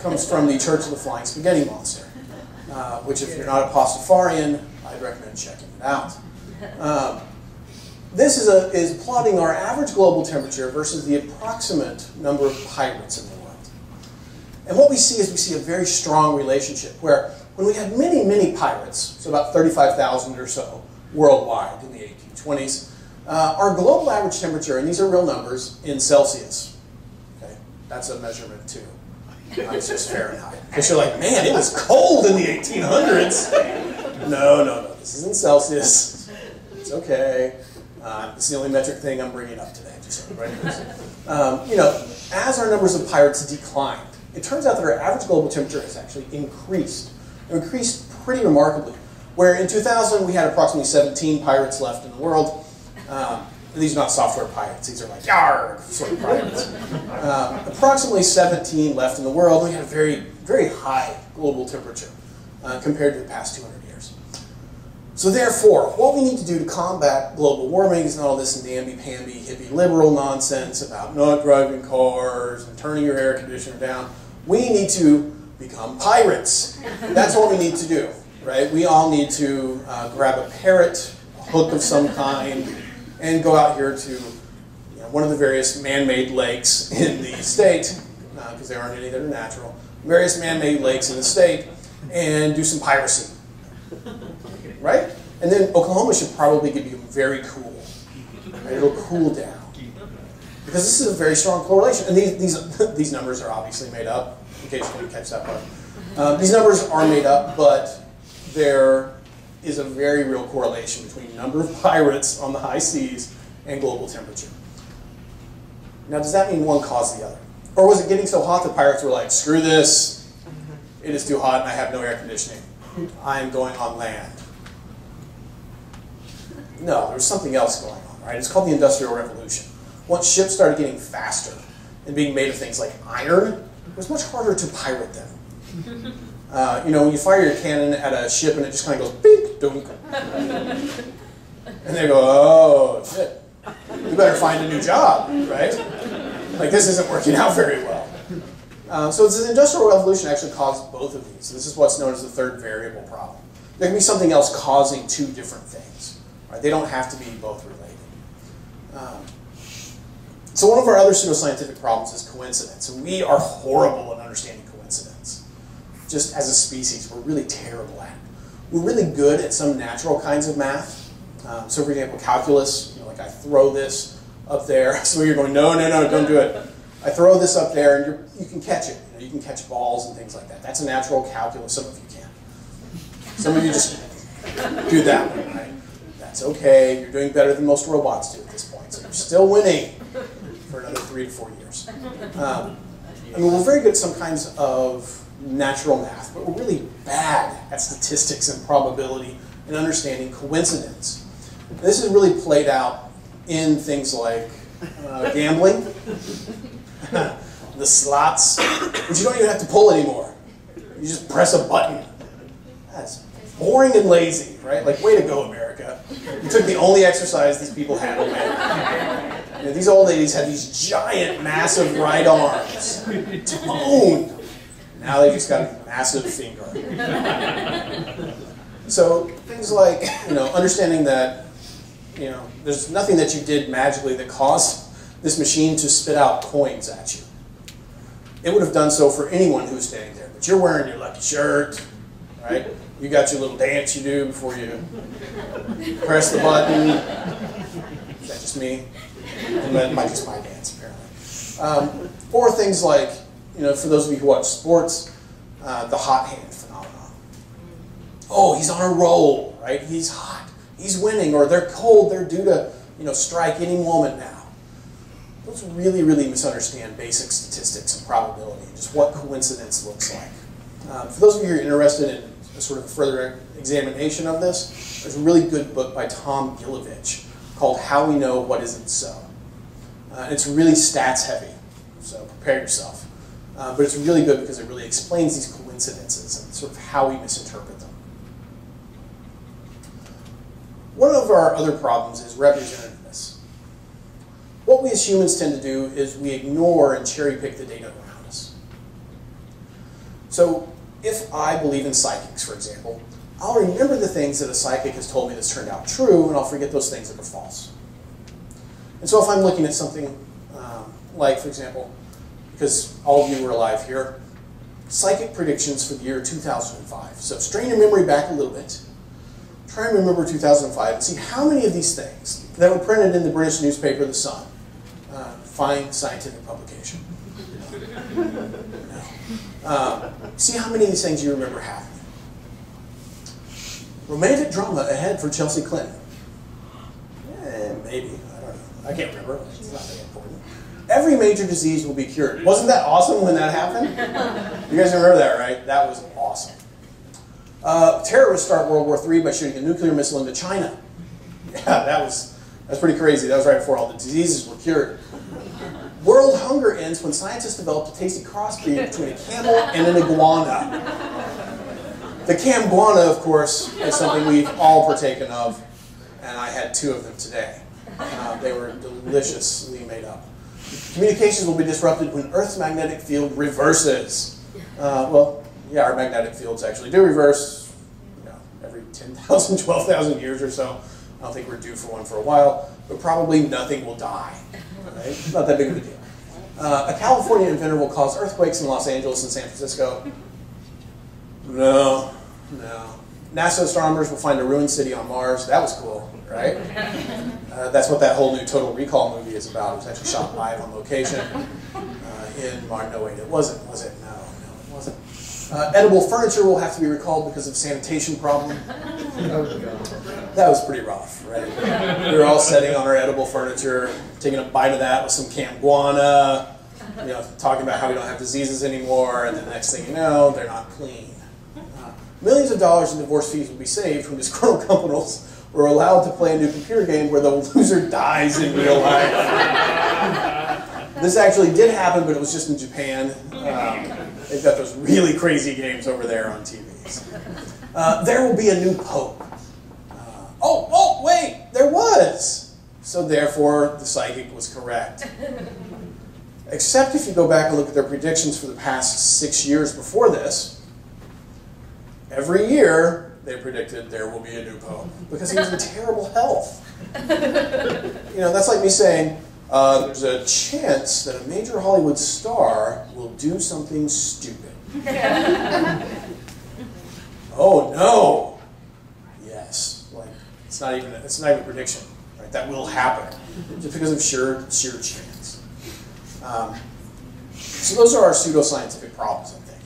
comes from the Church of the Flying Spaghetti Monster, uh, which if you're not a Pastafarian, I'd recommend checking it out. Um, this is, a, is plotting our average global temperature versus the approximate number of pirates in the world. And what we see is we see a very strong relationship where when we had many, many pirates, so about 35,000 or so worldwide in the 1820s, uh, our global average temperature, and these are real numbers, in Celsius, okay, that's a measurement too, it's just Fahrenheit. Because you're like, man, it was cold in the 1800s. No, no, no. This is in Celsius. It's okay. Uh, it's the only metric thing I'm bringing up today. Just um, You know, as our numbers of pirates declined, it turns out that our average global temperature has actually increased. It increased pretty remarkably. Where in 2000 we had approximately 17 pirates left in the world. Um, these are not software pirates. These are like yar sort of pirates. Uh, approximately 17 left in the world. We had a very, very high global temperature uh, compared to the past 200 years. So therefore, what we need to do to combat global warming is not all this namby-pamby hippie liberal nonsense about not driving cars and turning your air conditioner down. We need to become pirates. That's what we need to do, right? We all need to uh, grab a parrot, a hook of some kind, and go out here to you know, one of the various man-made lakes in the state, because uh, there aren't any that are natural, various man-made lakes in the state, and do some piracy right? And then Oklahoma should probably give you very cool. Right? It'll cool down. Because this is a very strong correlation. And these, these, <laughs> these numbers are obviously made up, in case you didn't catch that part. Uh, these numbers are made up, but there is a very real correlation between number of pirates on the high seas and global temperature. Now, does that mean one caused the other? Or was it getting so hot that pirates were like, screw this, it is too hot and I have no air conditioning. I am going on land. No, there was something else going on, right? It's called the Industrial Revolution. Once ships started getting faster and being made of things like iron, it was much harder to pirate them. <laughs> Uh, you know, when you fire your cannon at a ship and it just kind of goes beep, dunk. And they go, oh, shit. You better find a new job, right? Like, this isn't working out very well. Uh, so the Industrial Revolution actually caused both of these. This is what's known as the third variable problem. There can be something else causing two different things. Right? They don't have to be both related. Um, so one of our other pseudoscientific problems is coincidence. And we are horrible at understanding coincidence. Just as a species, we're really terrible at it. We're really good at some natural kinds of math. Um, so for example, calculus, you know, like I throw this up there. <laughs> So you're going, no, no, no, don't do it. I throw this up there and you you can catch it. You, know, you can catch balls and things like that. That's a natural calculus. Some of you can. Some of you just do that one, right? That's okay. You're doing better than most robots do at this point. So you're still winning for another three to four years. Um, I mean, we're very good at some kinds of natural math, but we're really bad at statistics and probability and understanding coincidence. This is really played out in things like uh, gambling, <laughs> the slots, which you don't even have to pull anymore. You just press a button. That's boring and lazy, right? Like, way to go, America. You took the only exercise these people had away. You know, these old ladies had these giant, massive right arms, toned. Now they just got a massive finger. So things like, you know, understanding that, you know, there's nothing that you did magically that caused this machine to spit out coins at you. It would have done so for anyone who was standing there. But you're wearing your lucky shirt, right? You got your little dance you do before you press the button. Is that just me? And that might just my dance, apparently. Um, or things like, you know, for those of you who watch sports, uh, the hot hand phenomenon. Oh, he's on a roll, right? He's hot. He's winning, or they're cold. They're due to, you know, strike any moment now. Those really, really misunderstand basic statistics and probability, just what coincidence looks like. Um, for those of you who are interested in a sort of further examination of this, there's a really good book by Tom Gilovich called How We Know What Isn't So. Uh, it's really stats heavy, so prepare yourself. Uh, but it's really good because it really explains these coincidences and sort of how we misinterpret them. One of our other problems is representativeness. What we as humans tend to do is we ignore and cherry pick the data around us. So if I believe in psychics, for example, I'll remember the things that a psychic has told me that's turned out true, and I'll forget those things that are false. And so if I'm looking at something um, like, for example, because all of you were alive here, psychic predictions for the year 2005. So strain your memory back a little bit. Try and remember 2005 and see how many of these things that were printed in the British newspaper The Sun, uh, fine scientific publication. <laughs> Uh, see how many of these things you remember happening. Romantic drama ahead for Chelsea Clinton. Eh, maybe. I don't know. I can't remember. It's not that important. Every major disease will be cured. Wasn't that awesome when that happened? You guys remember that, right? That was awesome. Uh, terrorists start World War III by shooting a nuclear missile into China. <laughs> Yeah, that was that's pretty crazy. That was right before all the diseases were cured. World hunger ends when scientists developed a tasty crossbreed between a camel and an iguana. the camguana, of course, is something we've all partaken of, and I had two of them today. Uh, they were deliciously made up. Communications will be disrupted when Earth's magnetic field reverses. Uh, well, yeah, our magnetic fields actually do reverse you know, every 10,000, <laughs> 12,000 years or so. I don't think we're due for one for a while, but probably nothing will die. Right? Not that big of a deal. Uh, a California inventor will cause earthquakes in Los Angeles and San Francisco. No, no. NASA astronomers will find a ruined city on Mars. That was cool, right? <laughs> Uh, that's what that whole new Total Recall movie is about. It was actually shot live on location uh, in Mars. No, wait, it wasn't, was it? No, no, it wasn't. Uh, edible furniture will have to be recalled because of sanitation problem. <laughs> That was pretty rough, right? We were all sitting on our edible furniture, taking a bite of that with some camguana, you know, talking about how we don't have diseases anymore, and the next thing you know, they're not clean. Uh, millions of dollars in divorce fees would be saved when disgruntled couples were allowed to play a new computer game where the loser dies in real life. this actually did happen, but it was just in Japan. Um, they've got those really crazy games over there on TVs. Uh, there will be a new pope. Oh, oh, wait, there was. So therefore, the psychic was correct. <laughs> Except if you go back and look at their predictions for the past six years before this, every year they predicted there will be a new pope because he was in terrible health. <laughs> You know, that's like me saying, uh, there's a chance that a major Hollywood star will do something stupid. <laughs> oh no! It's not even it's not even a prediction, right? That will happen just because of sheer sheer chance. Um, so those are our pseudoscientific problems, I think.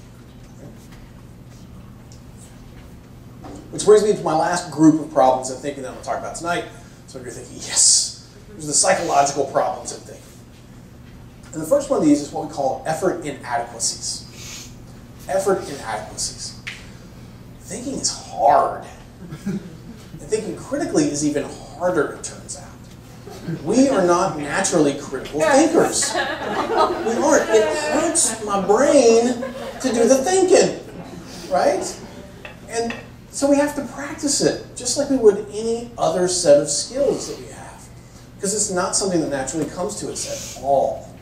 Which brings me to my last group of problems I'm thinking that I'm going to talk about tonight. So you're thinking, yes, there's the psychological problems in thinking. And the first one of these is what we call effort inadequacies. Effort inadequacies. Thinking is hard. <laughs> thinking critically is even harder, it turns out. We are not naturally critical thinkers. We aren't. It hurts my brain to do the thinking, right? And so we have to practice it, just like we would any other set of skills that we have. Because it's not something that naturally comes to us at all.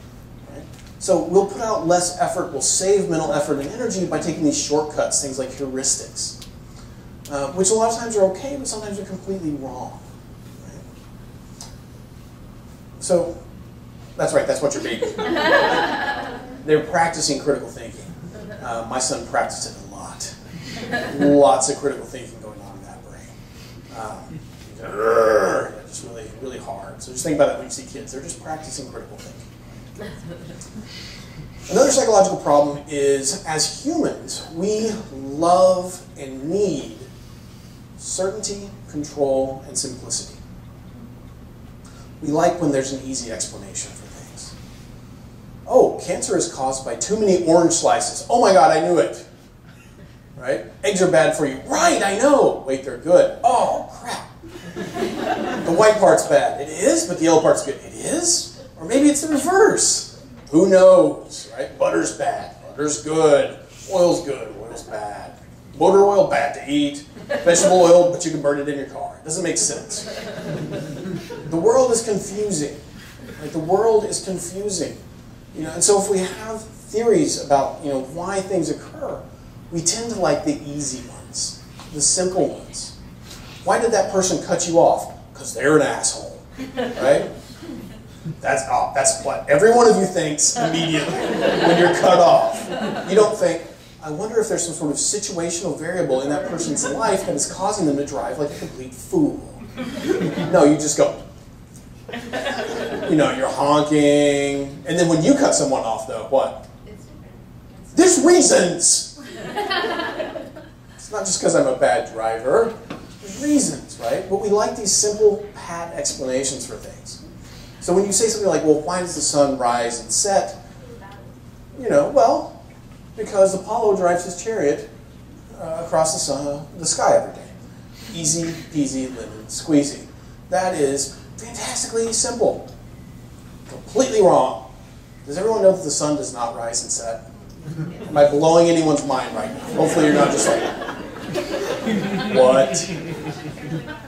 Right? So we'll put out less effort, we'll save mental effort and energy by taking these shortcuts, things like heuristics, uh, which a lot of times are okay, but sometimes are completely wrong. So that's right, that's what you're being. <laughs> They're practicing critical thinking. Uh, my son practiced it a lot. Lots of critical thinking going on in that brain. Um, just really, really hard. So just think about that when you see kids. They're just practicing critical thinking. Another psychological problem is as humans, we love and need certainty, control, and simplicity. We like when there's an easy explanation for things. Oh, cancer is caused by too many orange slices. Oh my god, I knew it. Right? Eggs are bad for you. Right, I know. Wait, they're good. Oh, crap. the white part's bad. It is, but the yellow part's good. It is? Or maybe it's the reverse. Who knows, right? Butter's bad. Butter's good. Oil's good. Oil's bad. Motor oil, bad to eat. Vegetable oil, but you can burn it in your car. It doesn't make sense. The world is confusing. Right? The world is confusing. You know, and so if we have theories about you know why things occur, we tend to like the easy ones, the simple ones. Why did that person cut you off? Because they're an asshole, right? That's oh, that's what every one of you thinks immediately when you're cut off. You don't think, I wonder if there's some sort of situational variable in that person's life that is causing them to drive like a complete fool. No, you just go, you know, you're honking. And then when you cut someone off, though, what? There's reasons. It's not just because I'm a bad driver. There's reasons, right? But we like these simple, pat explanations for things. So when you say something like, well, why does the sun rise and set? You know, well, because Apollo drives his chariot uh, across the, sun, the sky every day. Easy peasy lemon squeezy. That is fantastically simple. Completely wrong. Does everyone know that the sun does not rise and set? Am I blowing anyone's mind right now? Hopefully you're not just like, what?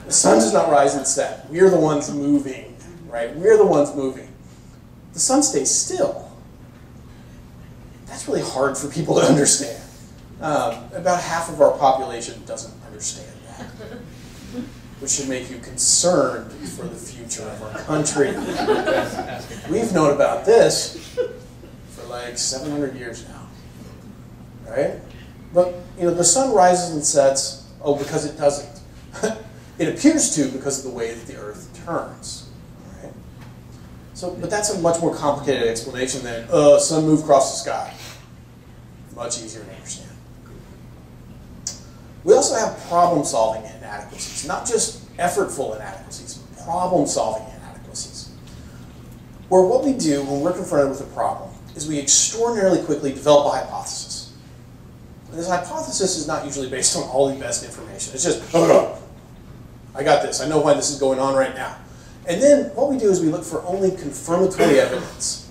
The sun does not rise and set. We're the ones moving, right? We're the ones moving. The sun stays still. That's really hard for people to understand. Um, about half of our population doesn't understand that, which should make you concerned for the future of our country. We've known about this for like 700 years now, right? But you know, the sun rises and sets. Oh, because it doesn't. <laughs> it appears to because of the way that the Earth turns. So, but that's a much more complicated explanation than uh, sun move across the sky. Much easier to understand. We also have problem-solving inadequacies, not just effortful inadequacies, but problem-solving inadequacies. Where what we do when we're confronted with a problem is we extraordinarily quickly develop a hypothesis. And this hypothesis is not usually based on all the best information. It's just, oh, no, I got this. I know why this is going on right now. And then what we do is we look for only confirmatory evidence.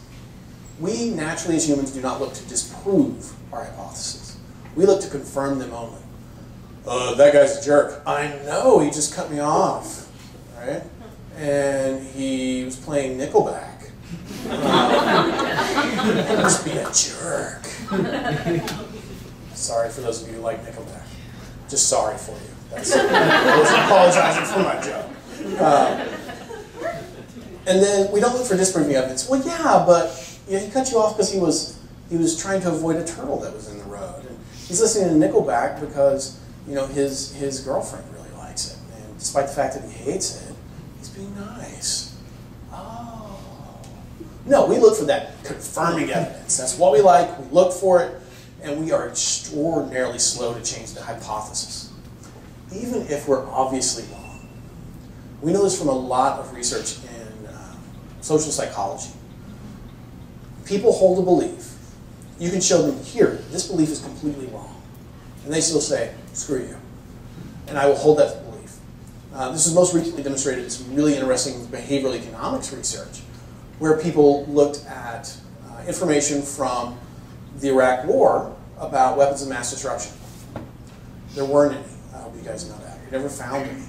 We naturally as humans do not look to disprove our hypotheses. We look to confirm them only. Uh, that guy's a jerk. I know, he just cut me off, right? And he was playing Nickelback. <laughs> Um, just be a jerk. Sorry for those of you who like Nickelback. Just sorry for you. That's, I was apologizing for my joke. Um, and then we don't look for disproving evidence. Well, yeah, but he cut you off because he was he was trying to avoid a turtle that was in the road. And he's listening to Nickelback because you know his his girlfriend really likes it, and despite the fact that he hates it, he's being nice. Oh, no, we look for that confirming evidence. That's what we like. We look for it, and we are extraordinarily slow to change the hypothesis, even if we're obviously wrong. We know this from a lot of research in uh, social psychology. People hold a belief. You can show them here, this belief is completely wrong. And they still say, screw you. And I will hold that belief. Uh, this is most recently demonstrated in some really interesting behavioral economics research, where people looked at uh, information from the Iraq War about weapons of mass destruction. There weren't any. I hope you guys know that. You never found any.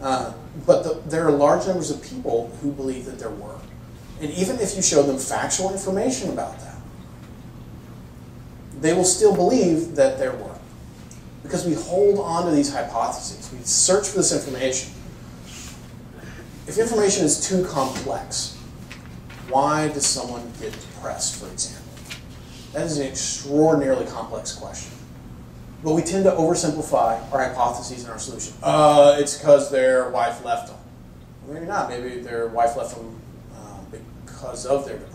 Uh, but the, there are large numbers of people who believe that there were. And even if you show them factual information about that, they will still believe that there were. Because we hold on to these hypotheses. We search for this information. If information is too complex, why does someone get depressed, for example? That is an extraordinarily complex question. But we tend to oversimplify our hypotheses and our solution. Uh, it's because their wife left them. maybe not. Maybe their wife left them uh, because of their depression.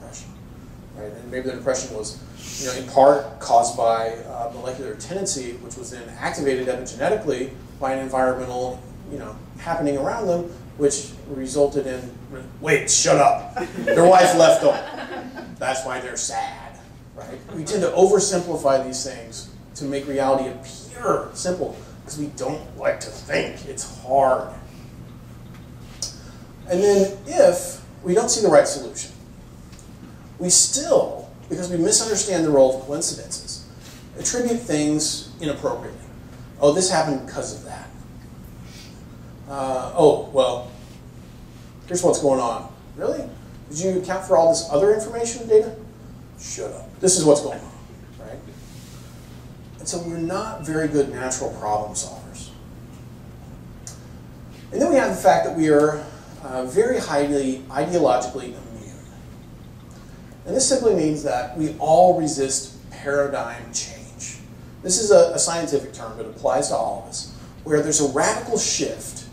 Right? And maybe their depression was you know, in part caused by uh, molecular tendency, which was then activated epigenetically by an environmental, you know, happening around them, which resulted in, wait, shut up. Their wife left them. That's why they're sad, right? We tend to oversimplify these things to make reality appear simple because we don't like to think. It's hard. And then if we don't see the right solution, we still, because we misunderstand the role of coincidences, attribute things inappropriately. Oh, this happened because of that. Uh, oh, well, here's what's going on. Really? Did you account for all this other information and data? Shut up. This is what's going on, right? And so we're not very good natural problem solvers. And then we have the fact that we are uh, very highly ideologically and this simply means that we all resist paradigm change. This is a, a scientific term, but applies to all of us, where there's a radical shift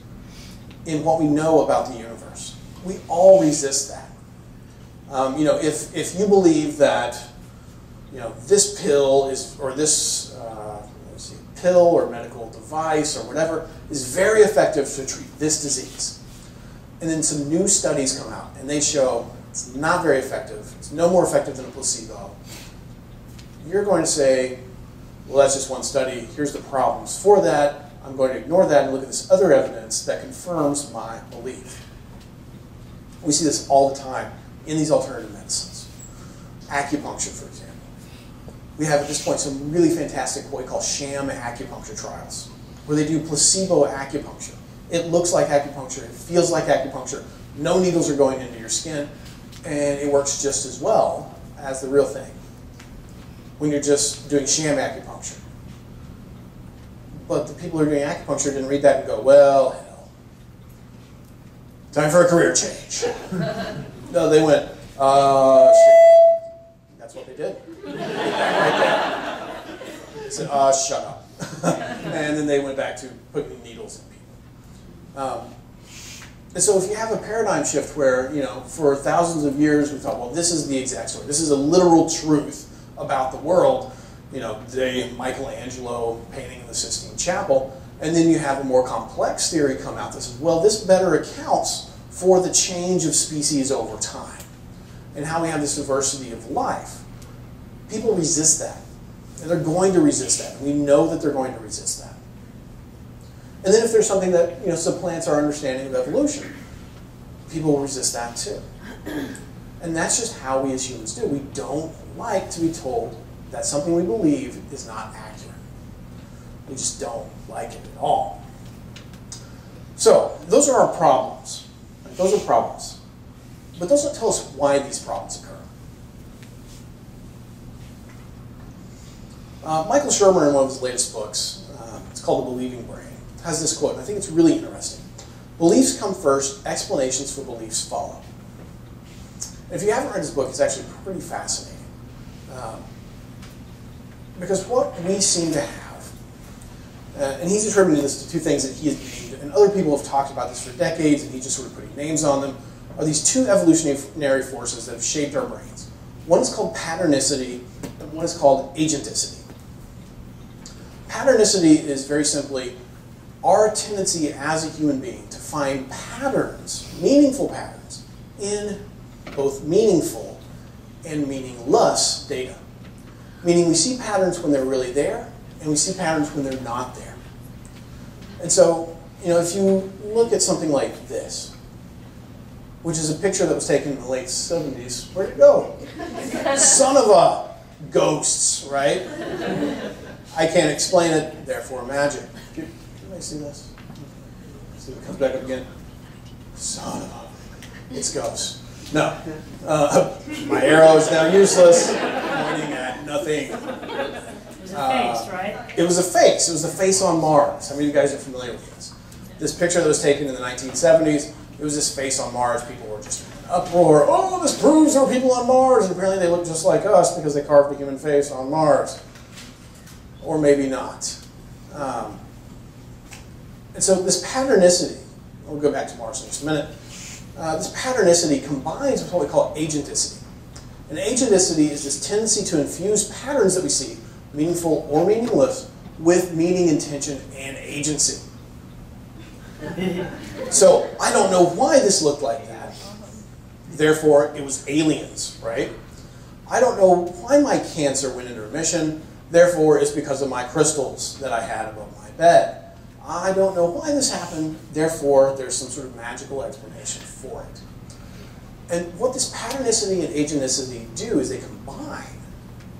in what we know about the universe. We all resist that. Um, you know, if, if you believe that, you know, this pill is, or this uh, see, pill or medical device or whatever is very effective to treat this disease, and then some new studies come out and they show it's not very effective. It's no more effective than a placebo. You're going to say, well, that's just one study. Here's the problems for that. I'm going to ignore that and look at this other evidence that confirms my belief. We see this all the time in these alternative medicines. Acupuncture, for example. We have at this point some really fantastic what we call sham acupuncture trials. where they do placebo acupuncture. It looks like acupuncture, it feels like acupuncture, no needles are going into your skin, and it works just as well as the real thing when you're just doing sham acupuncture. But the people who are doing acupuncture didn't read that and go, well, hell, time for a career change. <laughs> no, they went, uh, shit. That's what they did. right there. Said, uh, shut up. <laughs> and then they went back to putting needles in people. Um, and so if you have a paradigm shift where, you know, for thousands of years we thought, well, this is the exact story. This is a literal truth about the world. You know, the Michelangelo painting in the Sistine Chapel. And then you have a more complex theory come out that says, well, this better accounts for the change of species over time and how we have this diversity of life. People resist that. And they're going to resist that. We know that they're going to resist that. And then if there's something that you know supplants our understanding of evolution, people will resist that too. And that's just how we as humans do. We don't like to be told that something we believe is not accurate. We just don't like it at all. So, those are our problems. Those are problems. But those don't tell us why these problems occur. Uh, Michael Shermer, in one of his latest books, uh, it's called The Believing Brain, has this quote, and I think it's really interesting. Beliefs come first, explanations for beliefs follow. if you haven't read his book, it's actually pretty fascinating. Um, because what we seem to have, uh, and he's attributing this to two things that he has named, and other people have talked about this for decades, and he's just sort of putting names on them, are these two evolutionary forces that have shaped our brains. One is called patternicity, and one is called agenticity. Patternicity is very simply our tendency as a human being to find patterns, meaningful patterns, in both meaningful and meaningless data. Meaning we see patterns when they're really there, and we see patterns when they're not there. And so, you know, if you look at something like this, which is a picture that was taken in the late 70s, where'd it go? <laughs> Son of a ghosts, right? I can't explain it, therefore magic. Can, can I see this? See if it comes back up again. Son of a, it's ghosts. No, uh, <laughs> my arrow is now useless, pointing at nothing. It was a face, Uh, right? It was a face. It was a face on Mars. How many of you guys are familiar with this? This picture that was taken in the 1970s, it was this face on Mars. People were just in an uproar. Oh, this proves there are people on Mars. And apparently they look just like us because they carved a human face on Mars. Or maybe not. Um, and so this patternicity, we'll go back to Mars in just a minute. Uh, this patternicity combines with what we call agenticity. And agenticity is this tendency to infuse patterns that we see, meaningful or meaningless, with meaning, intention, and agency. So I don't know why this looked like that. Therefore, it was aliens, right? I don't know why my cancer went into remission. Therefore, it's because of my crystals that I had above my bed. I don't know why this happened. Therefore, there's some sort of magical explanation for it. And what this patternicity and agenticity do is they combine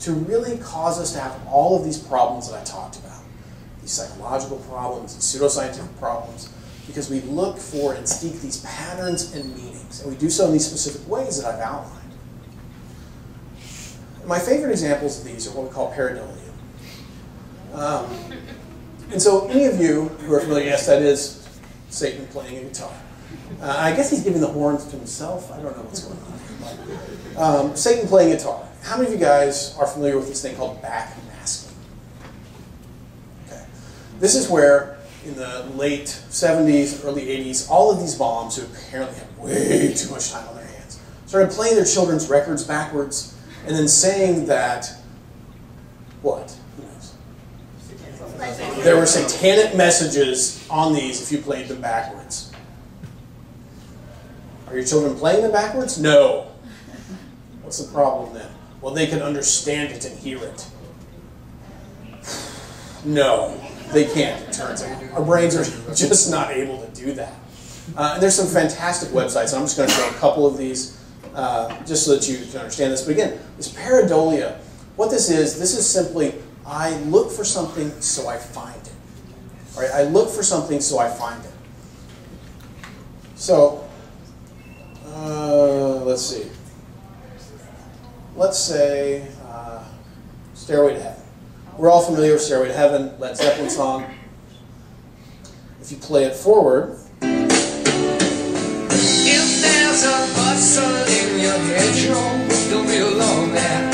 to really cause us to have all of these problems that I talked about. These psychological problems, and pseudoscientific problems, because we look for and seek these patterns and meanings. And we do so in these specific ways that I've outlined. My favorite examples of these are what we call pareidolia. Um, and so, any of you who are familiar, yes, that is Satan playing a guitar. Uh, I guess he's giving the horns to himself. I don't know what's going on um, Satan playing guitar. How many of you guys are familiar with this thing called backmasking? Okay. This is where, in the late 70s, early 80s, all of these moms who apparently had way too much time on their hands started playing their children's records backwards and then saying that, what? There were satanic messages on these if you played them backwards. Are your children playing them backwards? No. What's the problem then? Well, they can understand it and hear it. No, they can't, it turns out. Our brains are <laughs> just not able to do that. Uh, and there's some fantastic websites, I'm just going to show a couple of these uh, just so that you can understand this. But again, this pareidolia, what this is, this is simply I look for something so I find it. Right? I look for something so I find it. So, uh, let's see. Let's say uh, Stairway to Heaven. We're all familiar with Stairway to Heaven, Led Zeppelin song. If you play it forward, If there's a bustle in your hedgerow, don't be alone there.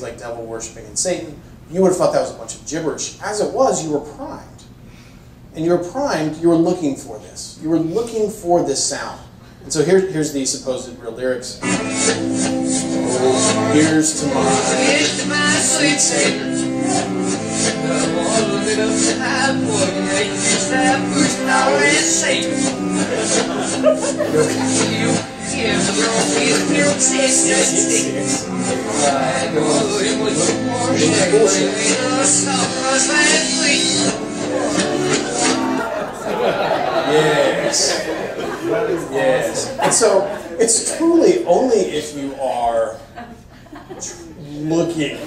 things like devil worshipping and Satan, you would have thought that was a bunch of gibberish. As it was, you were primed. And you were primed, you were looking for this. You were looking for this sound. And so here, here's the supposed real lyrics. Oh, here's to my. It's my sweet Satan. I'm all of it up to high boy, make you stop pushing on and say. You, Yes. Yes. And so it's truly only if you are looking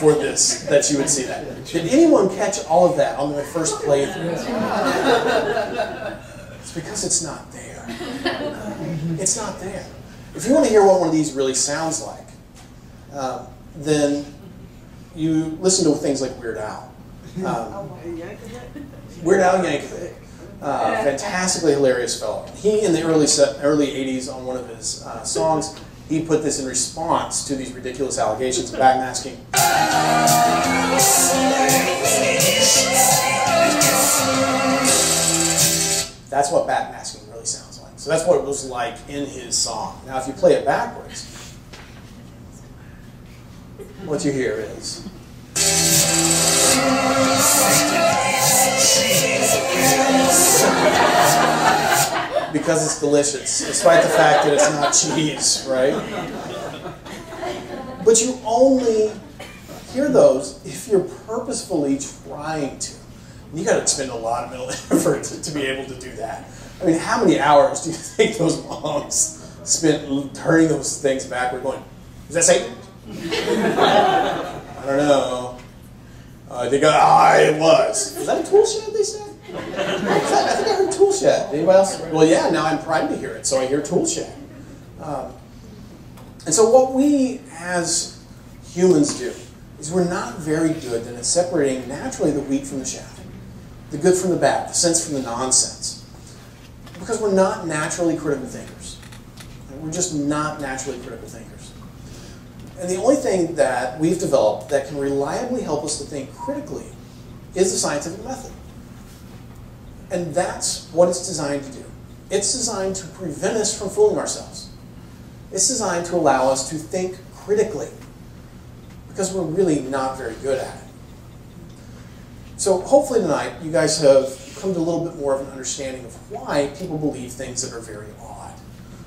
for this that you would see that. Did anyone catch all of that on their first playthrough? It's because it's not there. It's not there. If you want to hear what one of these really sounds like, um, then you listen to things like Weird Al. <laughs> Um, Weird Al Yankovic, uh, fantastically hilarious fellow. He, in the early se- early '80s, on one of his uh, songs, he put this in response to these ridiculous allegations of backmasking. That's what backmasking really sounds like. So that's what it was like in his song. Now, if you play it backwards, what you hear is. because it's delicious, despite the fact that it's not cheese, right? But you only hear those if you're purposefully trying to. You got to spend a lot of mental <laughs> effort to, to be able to do that. I mean, how many hours do you <laughs> think those moms spent turning those things backward, going, "Is that Satan?" I don't know. Uh, they go, ah, it was. Was that a tool shed? They said. I think I heard tool shed. Anybody else? Well, yeah. Now I'm primed to hear it, so I hear tool shed. Um, and so what we as humans do is we're not very good at separating naturally the wheat from the chaff, the good from the bad, the sense from the nonsense, because we're not naturally critical thinkers. We're just not naturally critical thinkers. And the only thing that we've developed that can reliably help us to think critically is the scientific method. And that's what it's designed to do. It's designed to prevent us from fooling ourselves. It's designed to allow us to think critically because we're really not very good at it. So hopefully tonight you guys have come to a little bit more of an understanding of why people believe things that are very odd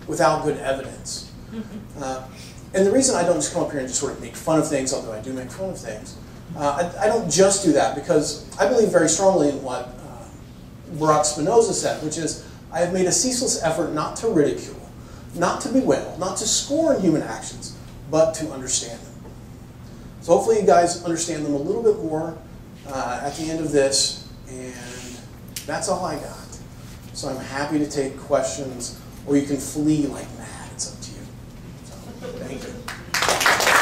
without good evidence. <laughs> Uh, and the reason I don't just come up here and just sort of make fun of things, although I do make fun of things, uh, I, I, don't just do that because I believe very strongly in what uh, Baruch Spinoza said, which is, I have made a ceaseless effort not to ridicule, not to bewail, not to scorn human actions, but to understand them. So hopefully you guys understand them a little bit more uh, at the end of this, and that's all I got. So I'm happy to take questions, or you can flee like Thank you.